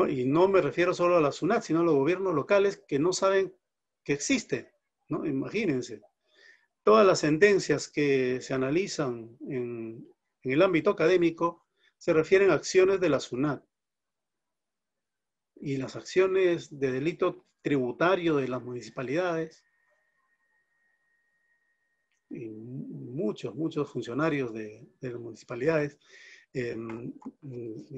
Y no me refiero solo a la SUNAT, sino a los gobiernos locales que no saben que existe, ¿no? Imagínense. Todas las sentencias que se analizan en, en el ámbito académico se refieren a acciones de la SUNAT. Y las acciones de delito tributario de las municipalidades, y muchos, muchos funcionarios de, las municipalidades en,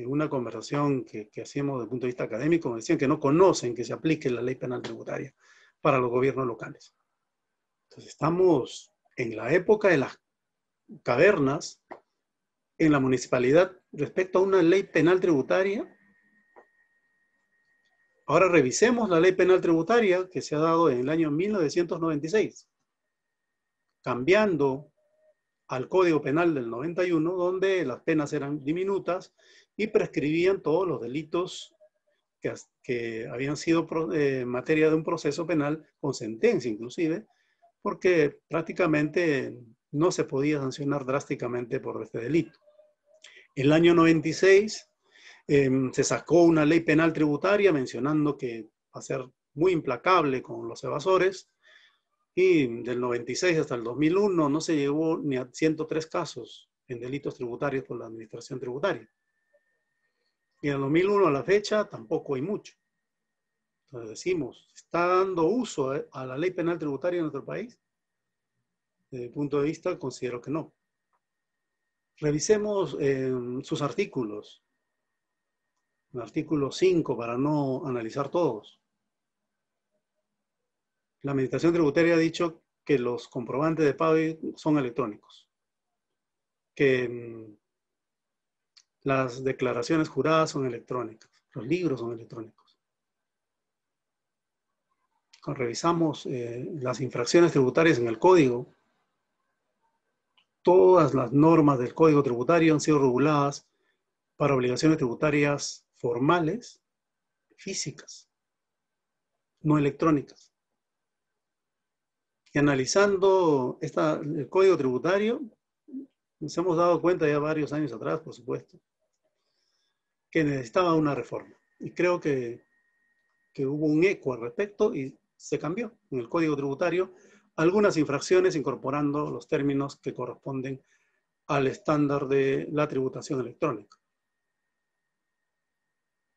una conversación que, que, hacíamos desde el punto de vista académico, decían que no conocen que se aplique la ley penal tributaria para los gobiernos locales. Entonces estamos en la época de las cavernas en la municipalidad respecto a una ley penal tributaria. Ahora revisemos la ley penal tributaria que se ha dado en el año 1996, cambiando al Código Penal del 91, donde las penas eran diminutas y prescribían todos los delitos que, que habían sido eh, materia de un proceso penal con sentencia inclusive, porque prácticamente no se podía sancionar drásticamente por este delito. El año 96 em, se sacó una ley penal tributaria mencionando que va a ser muy implacable con los evasores y del 96 hasta el 2001 no se llegó ni a 103 casos en delitos tributarios por la administración tributaria. Y en el 2001 a la fecha tampoco hay mucho. Entonces decimos, ¿está dando uso a la ley penal tributaria en nuestro país? Desde mi punto de vista, considero que no. Revisemos eh, sus artículos. El artículo 5, para no analizar todos. La Administración Tributaria ha dicho que los comprobantes de pago son electrónicos, que mm, las declaraciones juradas son electrónicas, los libros son electrónicos. Cuando revisamos eh, las infracciones tributarias en el código, todas las normas del código tributario han sido reguladas para obligaciones tributarias formales, físicas. no electrónicas. Y analizando el código tributario, nos hemos dado cuenta ya varios años atrás, por supuesto, que necesitaba una reforma. Y creo que, que hubo un eco al respecto y se cambió en el código tributario algunas infracciones incorporando los términos que corresponden al estándar de la tributación electrónica.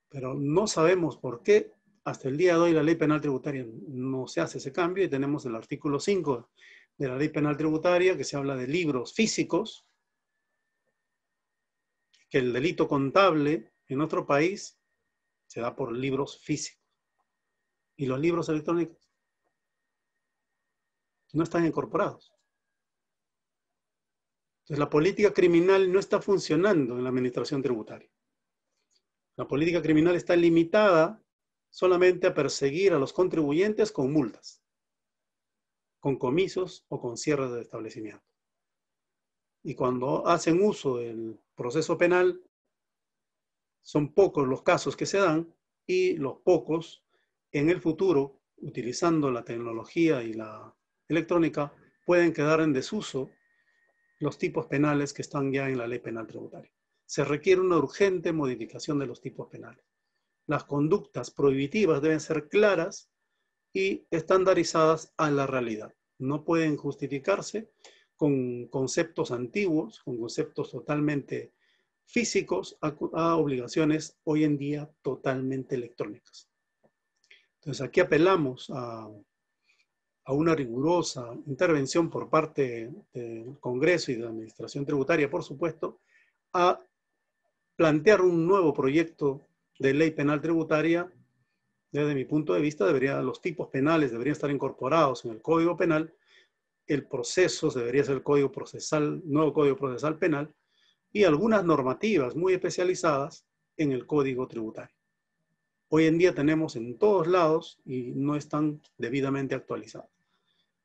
Pero no sabemos por qué hasta el día de hoy la ley penal tributaria no se hace ese cambio y tenemos el artículo 5 de la ley penal tributaria que se habla de libros físicos, que el delito contable en nuestro país se da por libros físicos. Y los libros electrónicos no están incorporados. Entonces la política criminal no está funcionando en la administración tributaria. La política criminal está limitada solamente a perseguir a los contribuyentes con multas, con comisos o con cierres de establecimiento. Y cuando hacen uso del proceso penal, son pocos los casos que se dan y los pocos en el futuro, utilizando la tecnología y la electrónica, pueden quedar en desuso los tipos penales que están ya en la ley penal tributaria. Se requiere una urgente modificación de los tipos penales. Las conductas prohibitivas deben ser claras y estandarizadas a la realidad. No pueden justificarse con conceptos antiguos, con conceptos totalmente físicos, a, obligaciones hoy en día totalmente electrónicas. Entonces aquí apelamos a, a una rigurosa intervención por parte del Congreso y de la Administración Tributaria, por supuesto, a plantear un nuevo proyecto de ley penal tributaria. Desde mi punto de vista, los tipos penales deberían estar incorporados en el Código Penal, el proceso debería ser el Código Procesal, nuevo Código Procesal Penal, y algunas normativas muy especializadas en el Código Tributario. Hoy en día tenemos en todos lados y no están debidamente actualizados.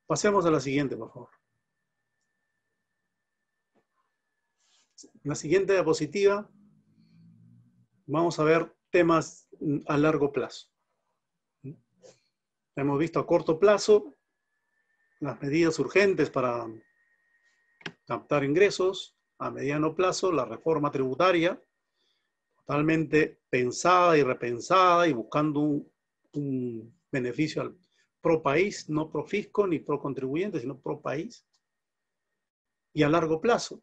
Pasemos a la siguiente, por favor. La siguiente diapositiva vamos a ver temas a largo plazo. Hemos visto a corto plazo las medidas urgentes para captar ingresos, a mediano plazo la reforma tributaria, totalmente pensada y repensada y buscando un, beneficio al pro país, no pro fisco ni pro contribuyente, sino pro país. Y a largo plazo,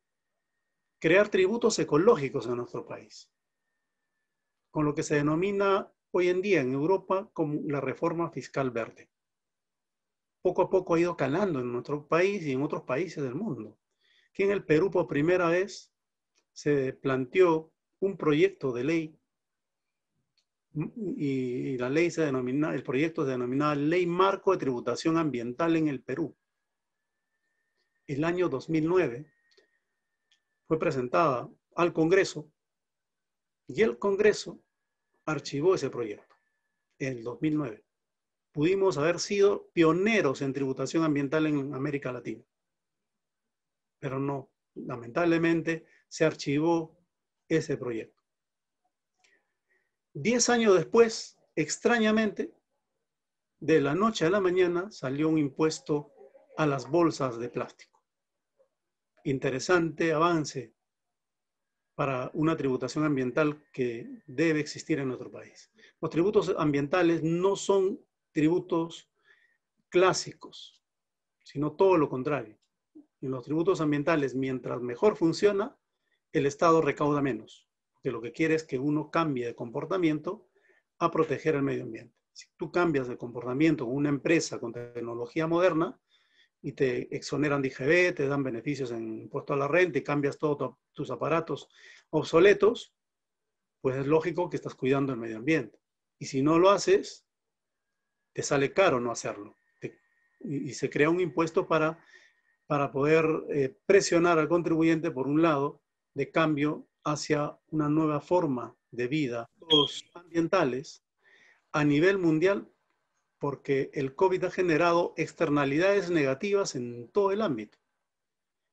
crear tributos ecológicos en nuestro país, con lo que se denomina hoy en día en Europa como la reforma fiscal verde. Poco a poco ha ido calando en nuestro país y en otros países del mundo. Que en el Perú por primera vez se planteó un proyecto de ley y la ley se denomina, el proyecto se denomina Ley Marco de Tributación Ambiental en el Perú. El año 2009 fue presentada al Congreso y el Congreso archivó ese proyecto en el 2009. Pudimos haber sido pioneros en tributación ambiental en América Latina, pero no, lamentablemente se archivó ese proyecto. Diez años después, extrañamente, de la noche a la mañana salió un impuesto a las bolsas de plástico. Interesante avance para una tributación ambiental que debe existir en nuestro país. Los tributos ambientales no son tributos clásicos, sino todo lo contrario. En los tributos ambientales, mientras mejor funciona, el Estado recauda menos, que lo que quiere es que uno cambie de comportamiento a proteger el medio ambiente. Si tú cambias de comportamiento con una empresa con tecnología moderna y te exoneran de IGB, te dan beneficios en impuesto a la renta y cambias todos tus aparatos obsoletos, pues es lógico que estás cuidando el medio ambiente. Y si no lo haces, te sale caro no hacerlo. y, se crea un impuesto para, para poder eh, presionar al contribuyente, por un lado, de cambio hacia una nueva forma de vida, los ambientales, a nivel mundial, porque el COVID ha generado externalidades negativas en todo el ámbito.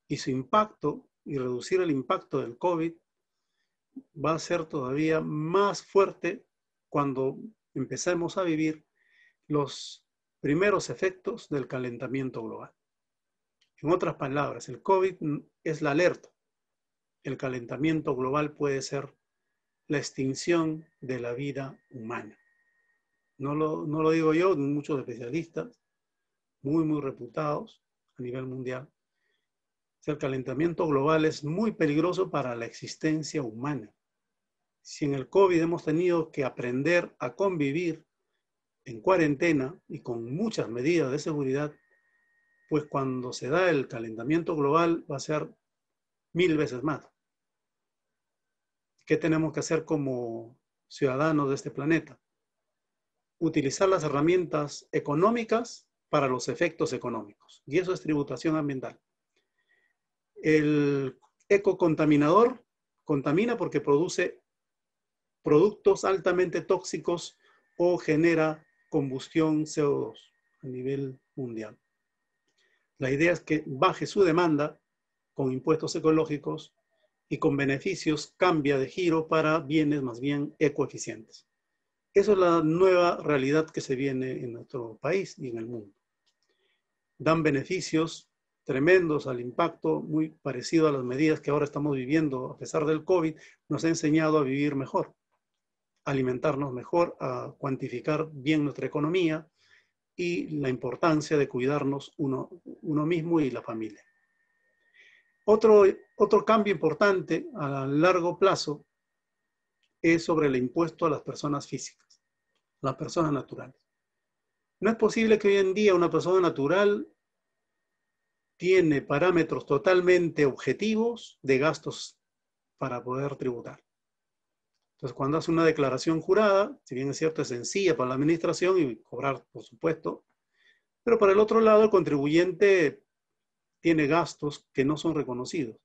Y su impacto, y reducir el impacto del COVID, va a ser todavía más fuerte cuando empecemos a vivir los primeros efectos del calentamiento global. En otras palabras, el COVID es la alerta. El calentamiento global puede ser la extinción de la vida humana. No lo, digo yo, muchos especialistas, muy, muy reputados a nivel mundial. El calentamiento global es muy peligroso para la existencia humana. Si en el COVID hemos tenido que aprender a convivir en cuarentena y con muchas medidas de seguridad, pues cuando se da el calentamiento global va a ser mil veces más. ¿Qué tenemos que hacer como ciudadanos de este planeta? Utilizar las herramientas económicas para los efectos económicos. Y eso es tributación ambiental. El ecocontaminador contamina porque produce productos altamente tóxicos o genera combustión CO2 a nivel mundial. La idea es que baje su demanda con impuestos ecológicos y con beneficios cambia de giro para bienes más bien ecoeficientes. Eso es la nueva realidad que se viene en nuestro país y en el mundo. Dan beneficios tremendos al impacto, muy parecido a las medidas que ahora estamos viviendo a pesar del COVID, nos ha enseñado a vivir mejor alimentarnos mejor, a cuantificar bien nuestra economía y la importancia de cuidarnos uno, uno mismo y la familia. Otro, otro cambio importante a largo plazo es sobre el impuesto a las personas físicas, las personas naturales. No es posible que hoy en día una persona natural tiene parámetros totalmente objetivos de gastos para poder tributar. Entonces, cuando hace una declaración jurada, si bien es cierto, es sencilla para la administración y cobrar, por supuesto, pero para el otro lado, el contribuyente tiene gastos que no son reconocidos.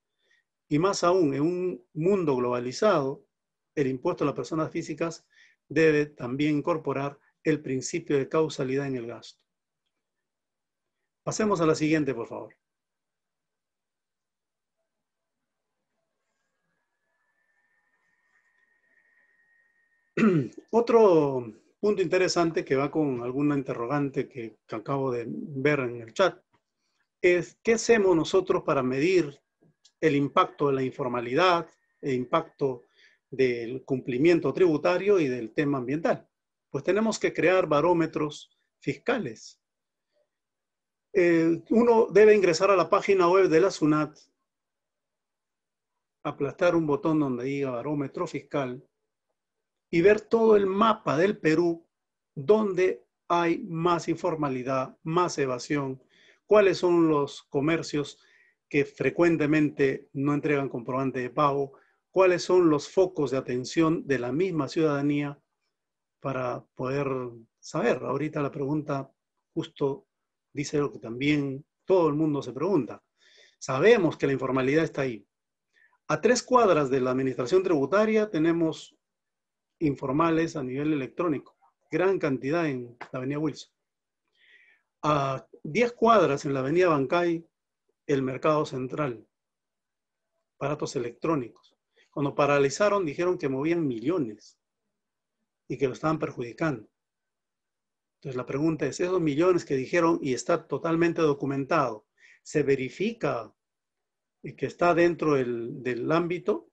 Y más aún, en un mundo globalizado, el impuesto a las personas físicas debe también incorporar el principio de causalidad en el gasto. Pasemos a la siguiente, por favor. Otro punto interesante que va con alguna interrogante que, acabo de ver en el chat es qué hacemos nosotros para medir el impacto de la informalidad, el impacto del cumplimiento tributario y del tema ambiental. Pues tenemos que crear barómetros fiscales. Eh, uno debe ingresar a la página web de la SUNAT, aplastar un botón donde diga barómetro fiscal y ver todo el mapa del Perú donde hay más informalidad, más evasión, cuáles son los comercios que frecuentemente no entregan comprobante de pago, cuáles son los focos de atención de la misma ciudadanía para poder saber. Ahorita la pregunta justo dice lo que también todo el mundo se pregunta. Sabemos que la informalidad está ahí. A tres cuadras de la administración tributaria tenemos informales a nivel electrónico, gran cantidad en la avenida Wilson. 10 cuadras en la avenida Bancay, el mercado central, aparatos electrónicos. Cuando paralizaron dijeron que movían millones y que lo estaban perjudicando. Entonces la pregunta es, esos millones que dijeron y está totalmente documentado, ¿se verifica que está dentro del, del ámbito?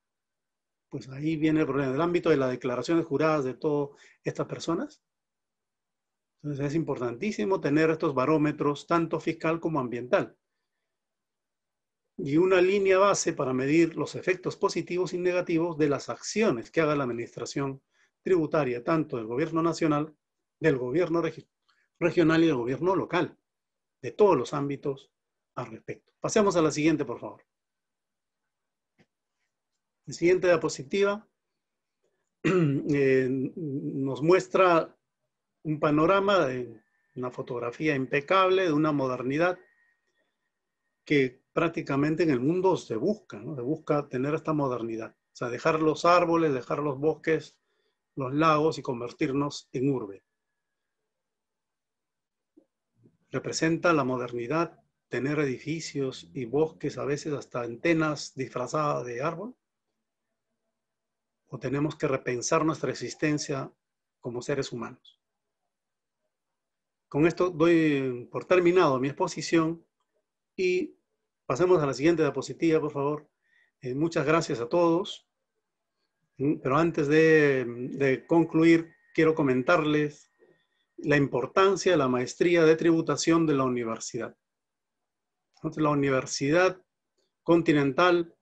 pues ahí viene el problema. del ámbito de las declaraciones juradas de todas estas personas. Entonces es importantísimo tener estos barómetros, tanto fiscal como ambiental. Y una línea base para medir los efectos positivos y negativos de las acciones que haga la administración tributaria, tanto del gobierno nacional, del gobierno regional y del gobierno local, de todos los ámbitos al respecto. Pasemos a la siguiente, por favor. La siguiente diapositiva eh, nos muestra un panorama una fotografía impecable de una modernidad que prácticamente en el mundo se busca, se busca tener esta modernidad, o sea, dejar los árboles, dejar los bosques, los lagos y convertirnos en urbe. Representa la modernidad tener edificios y bosques, a veces hasta antenas disfrazadas de árbol, o tenemos que repensar nuestra existencia como seres humanos. Con esto doy por terminado mi exposición y pasemos a la siguiente diapositiva, por favor. Eh, muchas gracias a todos. Mm, pero antes de, concluir, quiero comentarles la importancia de la maestría de tributación de la universidad. La Universidad Continental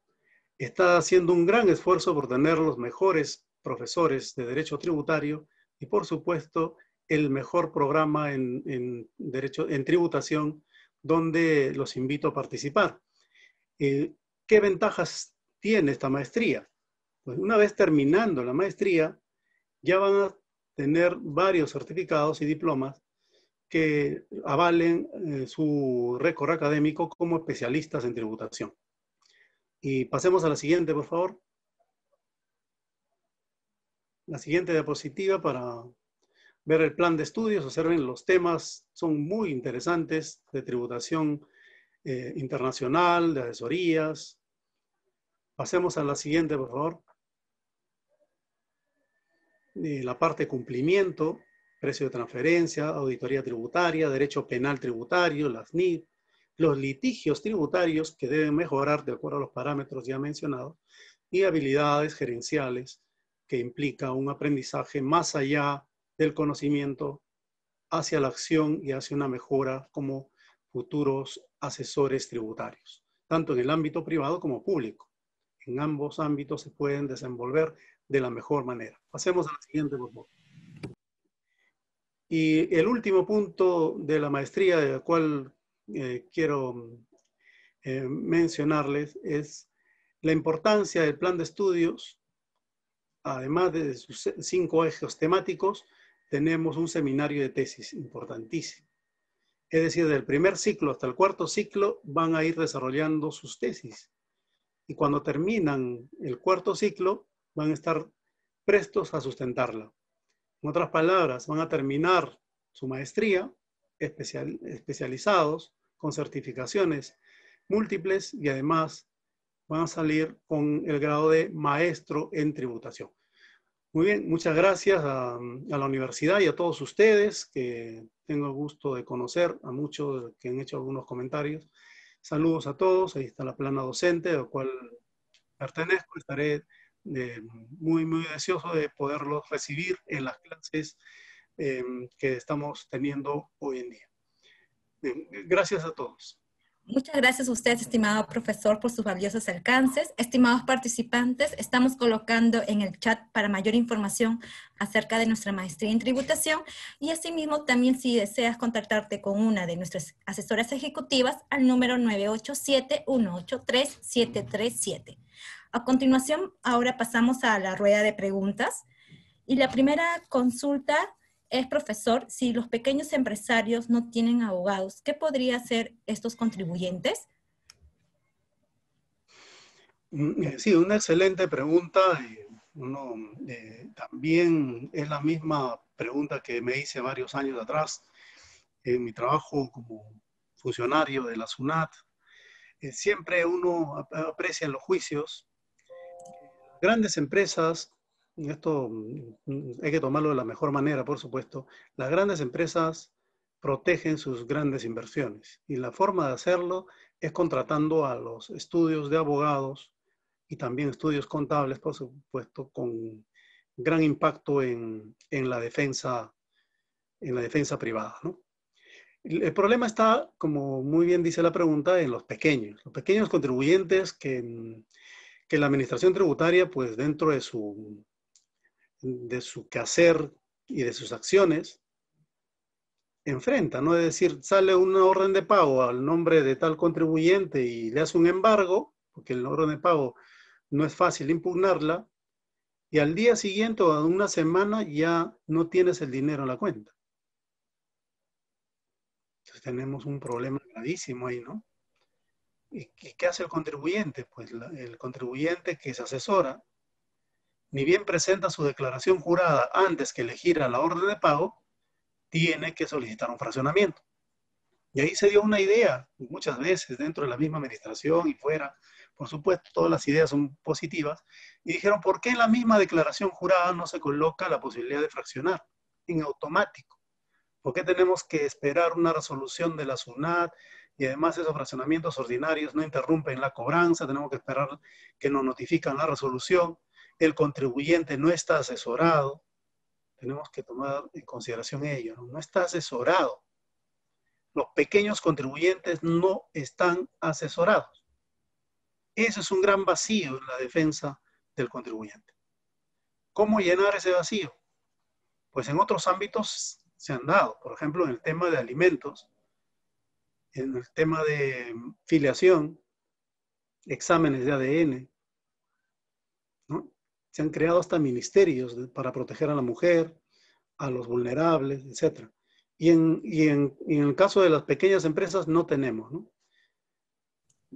está haciendo un gran esfuerzo por tener los mejores profesores de derecho tributario y, por supuesto, el mejor programa en, derecho, en tributación donde los invito a participar. Eh, ¿Qué ventajas tiene esta maestría? Pues una vez terminando la maestría, ya van a tener varios certificados y diplomas que avalen eh, su récord académico como especialistas en tributación. Y pasemos a la siguiente, por favor. La siguiente diapositiva para ver el plan de estudios. Observen, los temas son muy interesantes de tributación eh, internacional, de asesorías. Pasemos a la siguiente, por favor. la parte cumplimiento, precio de transferencia, auditoría tributaria, derecho penal tributario, las NID, los litigios tributarios que deben mejorar de acuerdo a los parámetros ya mencionados y habilidades gerenciales que implica un aprendizaje más allá del conocimiento hacia la acción y hacia una mejora como futuros asesores tributarios, tanto en el ámbito privado como público. En ambos ámbitos se pueden desenvolver de la mejor manera. Pasemos a la siguiente. Y el último punto de la maestría de cual eh, quiero eh, mencionarles es la importancia del plan de estudios, además de sus cinco ejes temáticos, tenemos un seminario de tesis importantísimo. Es decir, del primer ciclo hasta el cuarto ciclo van a ir desarrollando sus tesis. Y cuando terminan el cuarto ciclo, van a estar prestos a sustentarla. En otras palabras, van a terminar su maestría especializados con certificaciones múltiples y además van a salir con el grado de maestro en tributación. Muy bien, muchas gracias a, la universidad y a todos ustedes que tengo el gusto de conocer, a muchos que han hecho algunos comentarios. Saludos a todos, ahí está la plana docente, a la cual pertenezco. Estaré eh, muy, muy deseoso de poderlos recibir en las clases eh, que estamos teniendo hoy en día. gracias a todos. Muchas gracias a usted, estimado profesor, por sus valiosos alcances. Estimados participantes, estamos colocando en el chat para mayor información acerca de nuestra maestría en tributación y asimismo también si deseas contactarte con una de nuestras asesoras ejecutivas al número 987-183-737. A continuación, ahora pasamos a la rueda de preguntas. Y la primera consulta es, profesor, si los pequeños empresarios no tienen abogados, ¿qué podría hacer estos contribuyentes? Mm, eh, sí, una excelente pregunta. Uno, eh, también es la misma pregunta que me hice varios años atrás en mi trabajo como funcionario de la SUNAT. Eh, siempre uno aprecia en los juicios grandes empresas, esto mm, hay que tomarlo de la mejor manera, por supuesto, las grandes empresas protegen sus grandes inversiones y la forma de hacerlo es contratando a los estudios de abogados y también estudios contables, por supuesto, con gran impacto en, la defensa en la defensa privada. El problema está, como muy bien dice la pregunta, en los pequeños, los pequeños contribuyentes que que la administración tributaria, pues dentro de su, de su quehacer y de sus acciones, enfrenta, ¿no? Es decir, sale una orden de pago al nombre de tal contribuyente y le hace un embargo, porque el orden de pago no es fácil impugnarla, y al día siguiente o a una semana ya no tienes el dinero en la cuenta. Entonces tenemos un problema gravísimo ahí, ¿no? ¿Y qué hace el contribuyente? Pues el contribuyente que se asesora, ni bien presenta su declaración jurada antes que elegir a la orden de pago, tiene que solicitar un fraccionamiento. Y ahí se dio una idea, muchas veces dentro de la misma administración y fuera, por supuesto, todas las ideas son positivas, y dijeron, ¿por qué en la misma declaración jurada no se coloca la posibilidad de fraccionar en automático? ¿Por qué tenemos que esperar una resolución de la SUNAT y además esos fraccionamientos ordinarios no interrumpen la cobranza? Tenemos que esperar que nos notifican la resolución. El contribuyente no está asesorado. Tenemos que tomar en consideración ello. No, está asesorado. Los pequeños contribuyentes no están asesorados. Eso es un gran vacío en la defensa del contribuyente. ¿Cómo llenar ese vacío? Pues en otros ámbitos se han dado. Por ejemplo, en el tema de alimentos, en el tema de filiación, exámenes de ADN. Se han creado hasta ministerios para proteger a la mujer, a los vulnerables, etc. Y en, y en, el caso de las pequeñas empresas no tenemos. ¿no?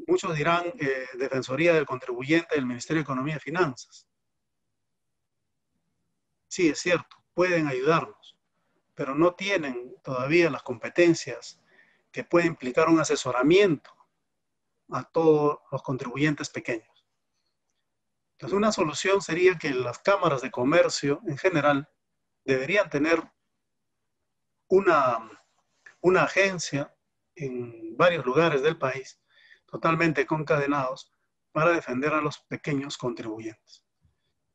Muchos dirán eh, Defensoría del Contribuyente del Ministerio de Economía y Finanzas. Sí, es cierto, pueden ayudarnos pero no tienen todavía las competencias que pueden implicar un asesoramiento a todos los contribuyentes pequeños. Entonces, una solución sería que las cámaras de comercio en general deberían tener una, una agencia en varios lugares del país totalmente concadenados para defender a los pequeños contribuyentes.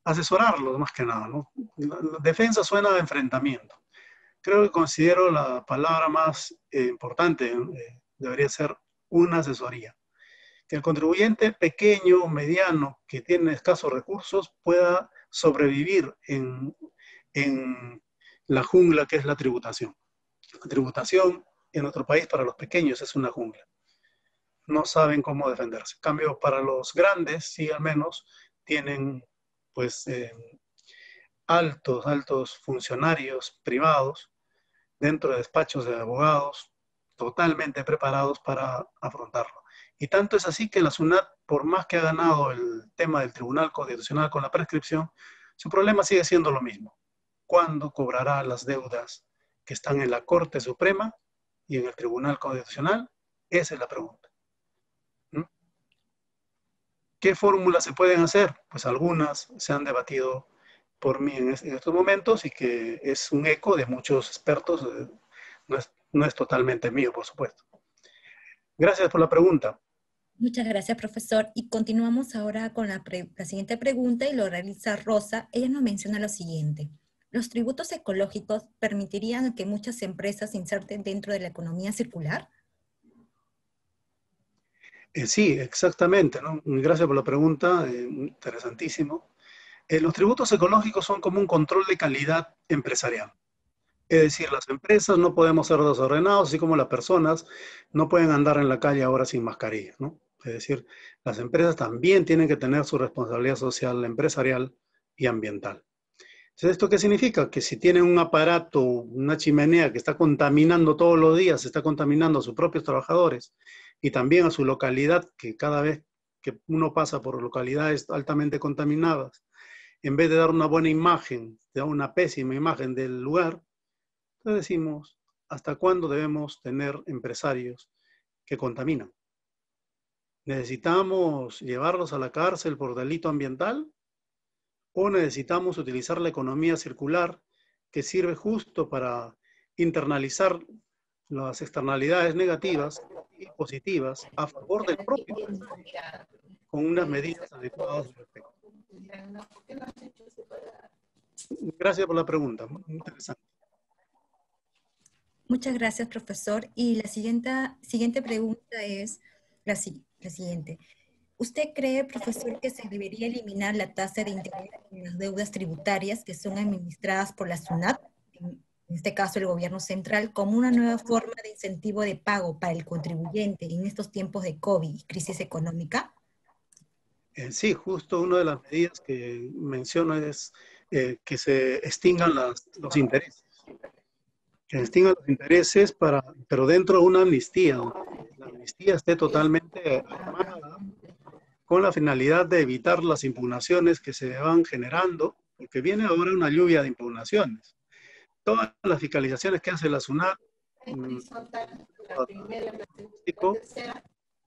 Asesorarlos más que nada, ¿no? La defensa suena a enfrentamiento creo que considero la palabra más eh, importante, eh, debería ser una asesoría. Que el contribuyente pequeño mediano que tiene escasos recursos pueda sobrevivir en, en la jungla que es la tributación. La tributación en nuestro país para los pequeños es una jungla. No saben cómo defenderse. En cambio, para los grandes, sí al menos, tienen pues eh, altos, altos funcionarios privados dentro de despachos de abogados totalmente preparados para afrontarlo. Y tanto es así que la SUNAT, por más que ha ganado el tema del Tribunal Constitucional con la prescripción, su problema sigue siendo lo mismo. ¿Cuándo cobrará las deudas que están en la Corte Suprema y en el Tribunal Constitucional? Esa es la pregunta. ¿Mm? ¿Qué fórmulas se pueden hacer? Pues algunas se han debatido por mí en, estos momentos y que es un eco de muchos expertos, eh, no es, no es totalmente mío, por supuesto. Gracias por la pregunta. Muchas gracias, profesor. Y continuamos ahora con la, la, siguiente pregunta y lo realiza Rosa. Ella nos menciona lo siguiente. ¿Los tributos ecológicos permitirían que muchas empresas se inserten dentro de la economía circular? Eh, sí, exactamente. Gracias por la pregunta, eh, interesantísimo. Eh, los tributos ecológicos son como un control de calidad empresarial. Es decir, las empresas no podemos ser desordenados, así como las personas no pueden andar en la calle ahora sin mascarilla, ¿no? Es decir, las empresas también tienen que tener su responsabilidad social, empresarial y ambiental. Entonces, ¿esto qué significa? Que si tienen un aparato, una chimenea que está contaminando todos los días, está contaminando a sus propios trabajadores y también a su localidad, que cada vez que uno pasa por localidades altamente contaminadas, en vez de dar una buena imagen, da una pésima imagen del lugar, entonces decimos, ¿hasta cuándo debemos tener empresarios que contaminan? ¿Necesitamos llevarlos a la cárcel por delito ambiental? ¿O necesitamos utilizar la economía circular que sirve justo para internalizar las externalidades negativas y positivas a favor del propio, con unas medidas adecuadas al respecto? Gracias por la pregunta, muy interesante. Muchas gracias, profesor. Y la siguiente, siguiente pregunta es la, la, siguiente. ¿Usted cree, profesor, que se debería eliminar la tasa de interés en las deudas tributarias que son administradas por la SUNAT, en este caso el gobierno central, como una nueva forma de incentivo de pago para el contribuyente en estos tiempos de COVID y crisis económica? Eh, sí, justo una de las medidas que menciono es eh, que se extingan los intereses. Que se extingan los intereses, para, pero dentro de una amnistía. La amnistía esté totalmente armada con la finalidad de evitar las impugnaciones que se van generando, porque viene ahora una lluvia de impugnaciones. Todas las fiscalizaciones que hace la SUNAT, mm,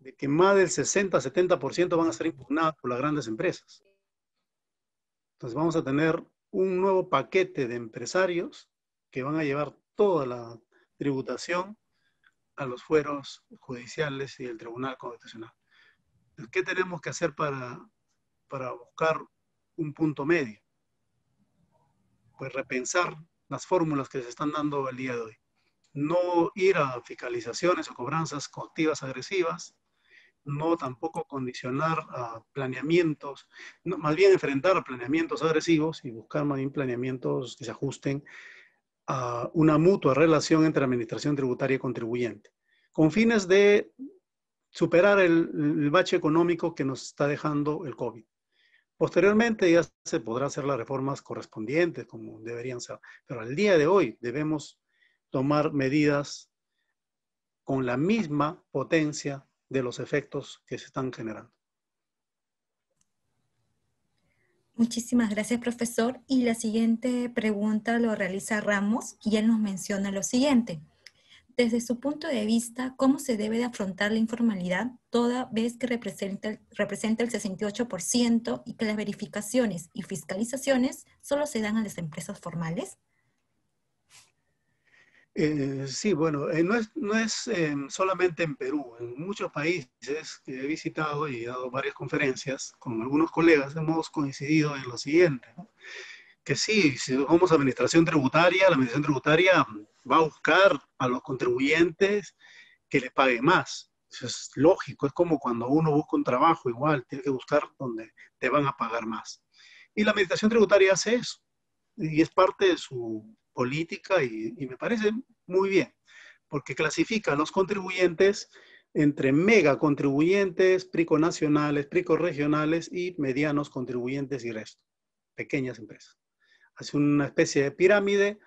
de que más del 60-70% van a ser impugnadas por las grandes empresas. Entonces vamos a tener un nuevo paquete de empresarios que van a llevar toda la, tributación a los fueros judiciales y el Tribunal Constitucional. ¿Qué tenemos que hacer para, para buscar un punto medio? Pues repensar las fórmulas que se están dando el día de hoy. No ir a fiscalizaciones o cobranzas coactivas agresivas, no tampoco condicionar a planeamientos, más bien enfrentar a planeamientos agresivos y buscar más bien planeamientos que se ajusten a una mutua relación entre administración tributaria y contribuyente, con fines de superar el, el bache económico que nos está dejando el COVID. Posteriormente ya se podrá hacer las reformas correspondientes como deberían ser, pero al día de hoy debemos tomar medidas con la misma potencia de los efectos que se están generando. Muchísimas gracias, profesor. Y la siguiente pregunta lo realiza Ramos y él nos menciona lo siguiente. Desde su punto de vista, ¿cómo se debe de afrontar la informalidad toda vez que representa, representa el 68% y que las verificaciones y fiscalizaciones solo se dan a las empresas formales? Eh, sí, bueno, eh, no es, no es em, solamente en Perú, en muchos países que he visitado y he dado varias conferencias con algunos colegas, hemos coincidido en lo siguiente, que sí, si vamos a administración tributaria, la administración tributaria va a buscar a los contribuyentes que le paguen más. Eso es lógico, es como cuando uno busca un trabajo igual, tiene que buscar donde te van a pagar más. Y la administración tributaria hace eso, y es parte de su política y, me parece muy bien, porque clasifica a los contribuyentes entre mega contribuyentes, prico nacionales, prico regionales y medianos contribuyentes y resto, pequeñas empresas. Hace una especie de pirámide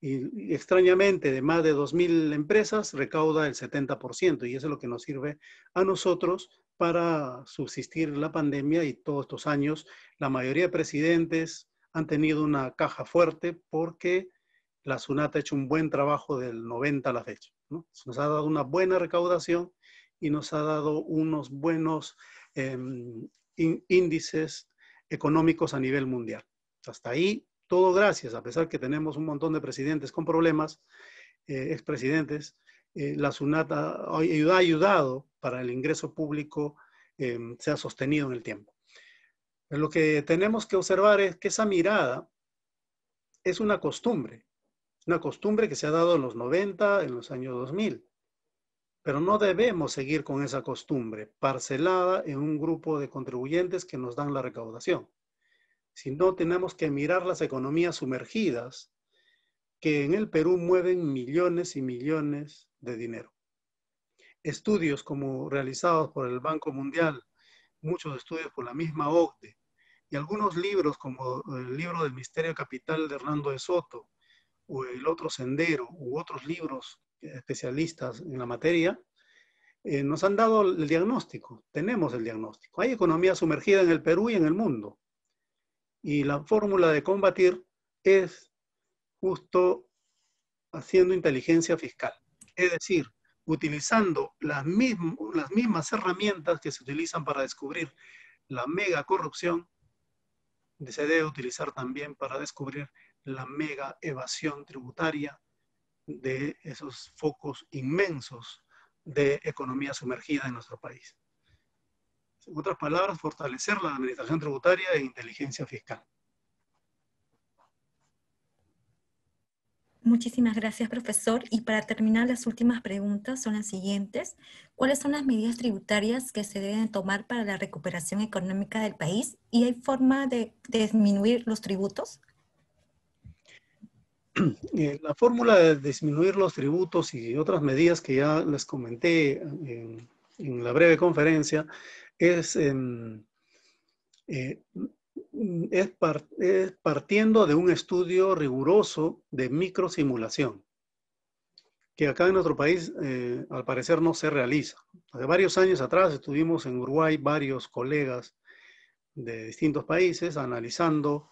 y, y extrañamente de más de 2.000 empresas recauda el 70% y eso es lo que nos sirve a nosotros para subsistir la pandemia y todos estos años la mayoría de presidentes han tenido una caja fuerte porque la SUNAT ha hecho un buen trabajo del 90 a la fecha. Nos ha dado una buena recaudación y nos ha dado unos buenos em, índices económicos a nivel mundial. Hasta ahí, todo gracias, a pesar que tenemos un montón de presidentes con problemas, eh, expresidentes, eh, la SUNAT ha, ayudado para el ingreso público em, se ha sostenido en el tiempo. lo que tenemos que observar es que esa mirada es una costumbre una costumbre que se ha dado en los 90, en los años 2000. Pero no debemos seguir con esa costumbre parcelada en un grupo de contribuyentes que nos dan la recaudación. Sino tenemos que mirar las economías sumergidas que en el Perú mueven millones y millones de dinero. Estudios como realizados por el Banco Mundial, muchos estudios por la misma OCDE, y algunos libros como el libro del Misterio Capital de Hernando de Soto, o el otro sendero u otros libros especialistas en la materia, eh, nos han dado el diagnóstico, tenemos el diagnóstico. Hay economía sumergida en el Perú y en el mundo. Y la fórmula de combatir es justo haciendo inteligencia fiscal. Es decir, utilizando las, las mismas herramientas que se utilizan para descubrir la mega corrupción, se debe utilizar también para descubrir la mega evasión tributaria de esos focos inmensos de economía sumergida en nuestro país. En otras palabras, fortalecer la administración tributaria e inteligencia fiscal. Muchísimas gracias, profesor. Y para terminar, las últimas preguntas son las siguientes. ¿Cuáles son las medidas tributarias que se deben tomar para la recuperación económica del país? ¿Y hay forma de disminuir los tributos? Eh, la fórmula de disminuir los tributos y otras medidas que ya les comenté en, la breve conferencia es, em, eh, es, partiendo de un estudio riguroso de microsimulación, que acá en nuestro país eh, al parecer no se realiza. Hace varios años atrás estuvimos en Uruguay varios colegas de distintos países analizando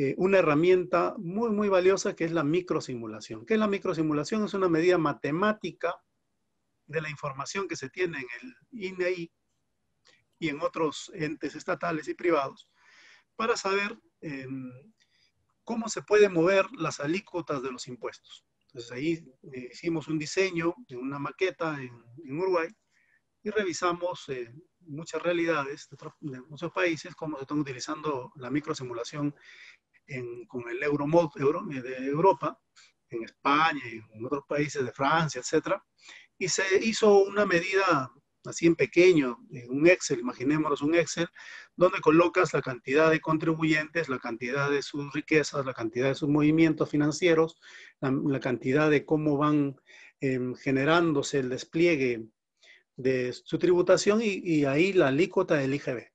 eh, una herramienta muy, muy valiosa que es la microsimulación. ¿Qué es la microsimulación? Es una medida matemática de la información que se tiene en el INEI y en otros entes estatales y privados para saber em, cómo se pueden mover las alícuotas de los impuestos. Entonces ahí eh, hicimos un diseño de una maqueta en, Uruguay y revisamos eh, muchas realidades de, muchos países, cómo se están utilizando la microsimulación en, con el Euromod Euro, de Europa, en España y en otros países de Francia, etc. Y se hizo una medida así en pequeño, en un Excel, imaginémonos un Excel, donde colocas la cantidad de contribuyentes, la cantidad de sus riquezas, la cantidad de sus movimientos financieros, la, cantidad de cómo van em, generándose el despliegue de su tributación y, y, ahí la alícuota del IGB.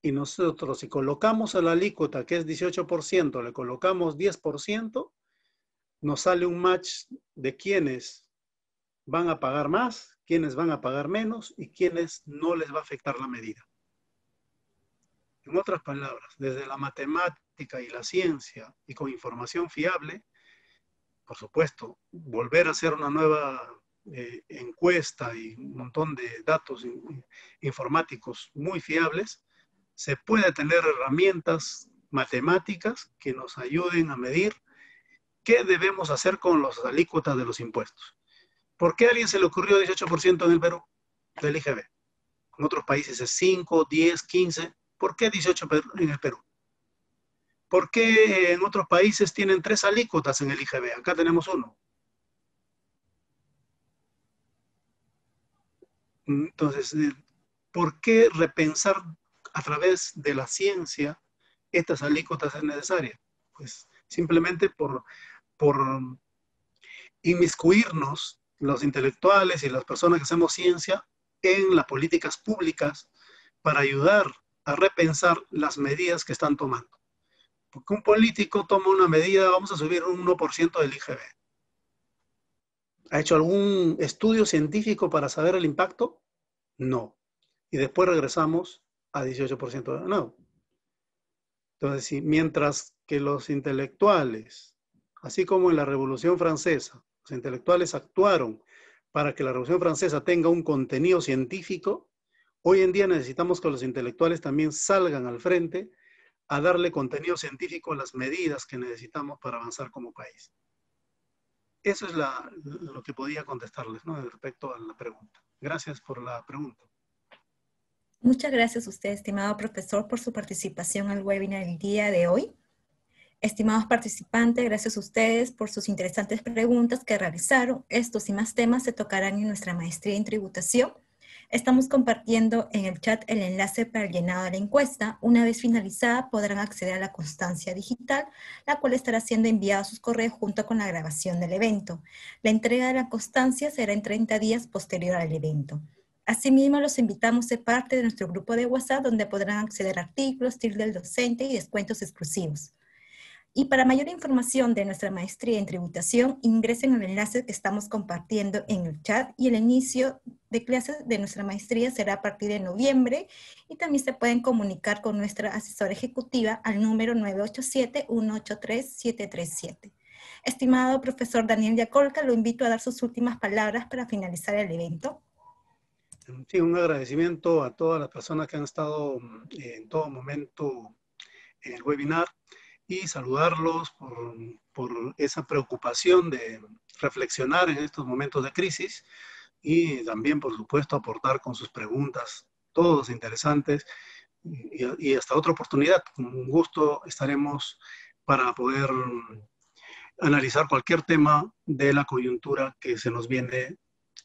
Y nosotros, si colocamos a la alícuota, que es 18%, le colocamos 10%, nos sale un match de quienes van a pagar más, quienes van a pagar menos y quienes no les va a afectar la medida. En otras palabras, desde la matemática y la ciencia y con información fiable, por supuesto, volver a hacer una nueva eh, encuesta y un montón de datos informáticos muy fiables, se puede tener herramientas matemáticas que nos ayuden a medir qué debemos hacer con los alícuotas de los impuestos. ¿Por qué a alguien se le ocurrió 18% en el Perú del IGB? En otros países es 5, 10, 15. ¿Por qué 18 en el Perú? ¿Por qué en otros países tienen tres alícuotas en el IGB? Acá tenemos uno. Entonces, eh, ¿por qué repensar a través de la ciencia estas alícuotas es necesaria? Pues simplemente por, por inmiscuirnos los intelectuales y las personas que hacemos ciencia en las políticas públicas para ayudar a repensar las medidas que están tomando. Porque un político toma una medida, vamos a subir un 1% del IGB. ¿Ha hecho algún estudio científico para saber el impacto? No. Y después regresamos a 18% de nuevo. Entonces, si mientras que los intelectuales, así como en la Revolución Francesa, los intelectuales actuaron para que la Revolución Francesa tenga un contenido científico, hoy en día necesitamos que los intelectuales también salgan al frente a darle contenido científico a las medidas que necesitamos para avanzar como país. Eso es lo que podía contestarles ¿no? respecto a la pregunta. Gracias por la pregunta. Muchas gracias a usted, estimado profesor, por su participación al webinar el día de hoy. Estimados participantes, gracias a ustedes por sus interesantes preguntas que realizaron. Estos y más temas se tocarán en nuestra maestría en tributación. Estamos compartiendo en el chat el enlace para el llenado de la encuesta. Una vez finalizada, podrán acceder a la constancia digital, la cual estará siendo enviada a sus correos junto con la grabación del evento. La entrega de la constancia será en 30 días posterior al evento. Asimismo, los invitamos a ser parte de nuestro grupo de WhatsApp, donde podrán acceder a artículos, tips del docente y descuentos exclusivos. Y para mayor información de nuestra maestría en tributación, ingresen al enlace que estamos compartiendo en el chat y el inicio de clases de nuestra maestría será a partir de noviembre y también se pueden comunicar con nuestra asesora ejecutiva al número 987-183-737. Estimado profesor Daniel Yacolca, lo invito a dar sus últimas palabras para finalizar el evento. Sí, un agradecimiento a todas las personas que han estado eh, en todo momento en el webinar y saludarlos por, por, esa preocupación de reflexionar en estos momentos de crisis y también, por supuesto, aportar con sus preguntas, todos interesantes, y, y hasta otra oportunidad. Con gusto estaremos para poder analizar cualquier tema de la coyuntura que se nos viene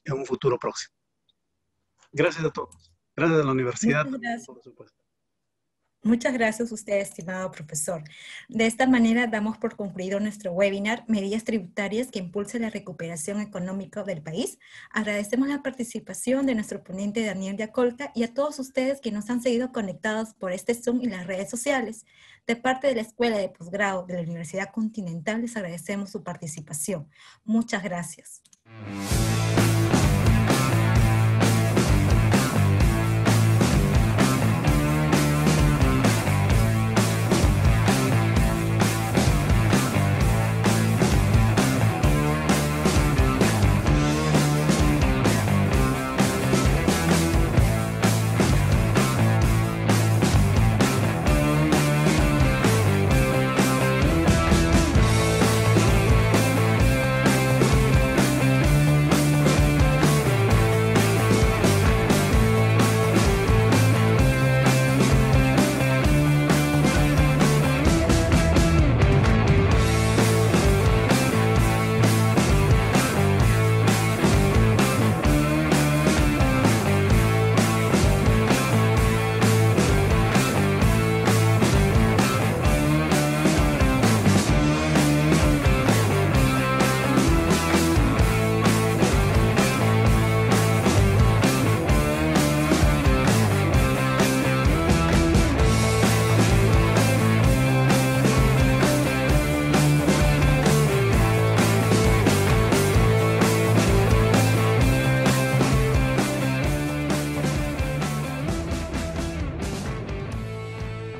en un futuro próximo. Gracias a todos. Gracias a la universidad, por supuesto. Muchas gracias a usted, estimado profesor. De esta manera damos por concluido nuestro webinar Medidas Tributarias que impulsen la recuperación económica del país. Agradecemos la participación de nuestro ponente Daniel Yacolta y a todos ustedes que nos han seguido conectados por este Zoom y las redes sociales. De parte de la Escuela de Posgrado de la Universidad Continental les agradecemos su participación. Muchas gracias.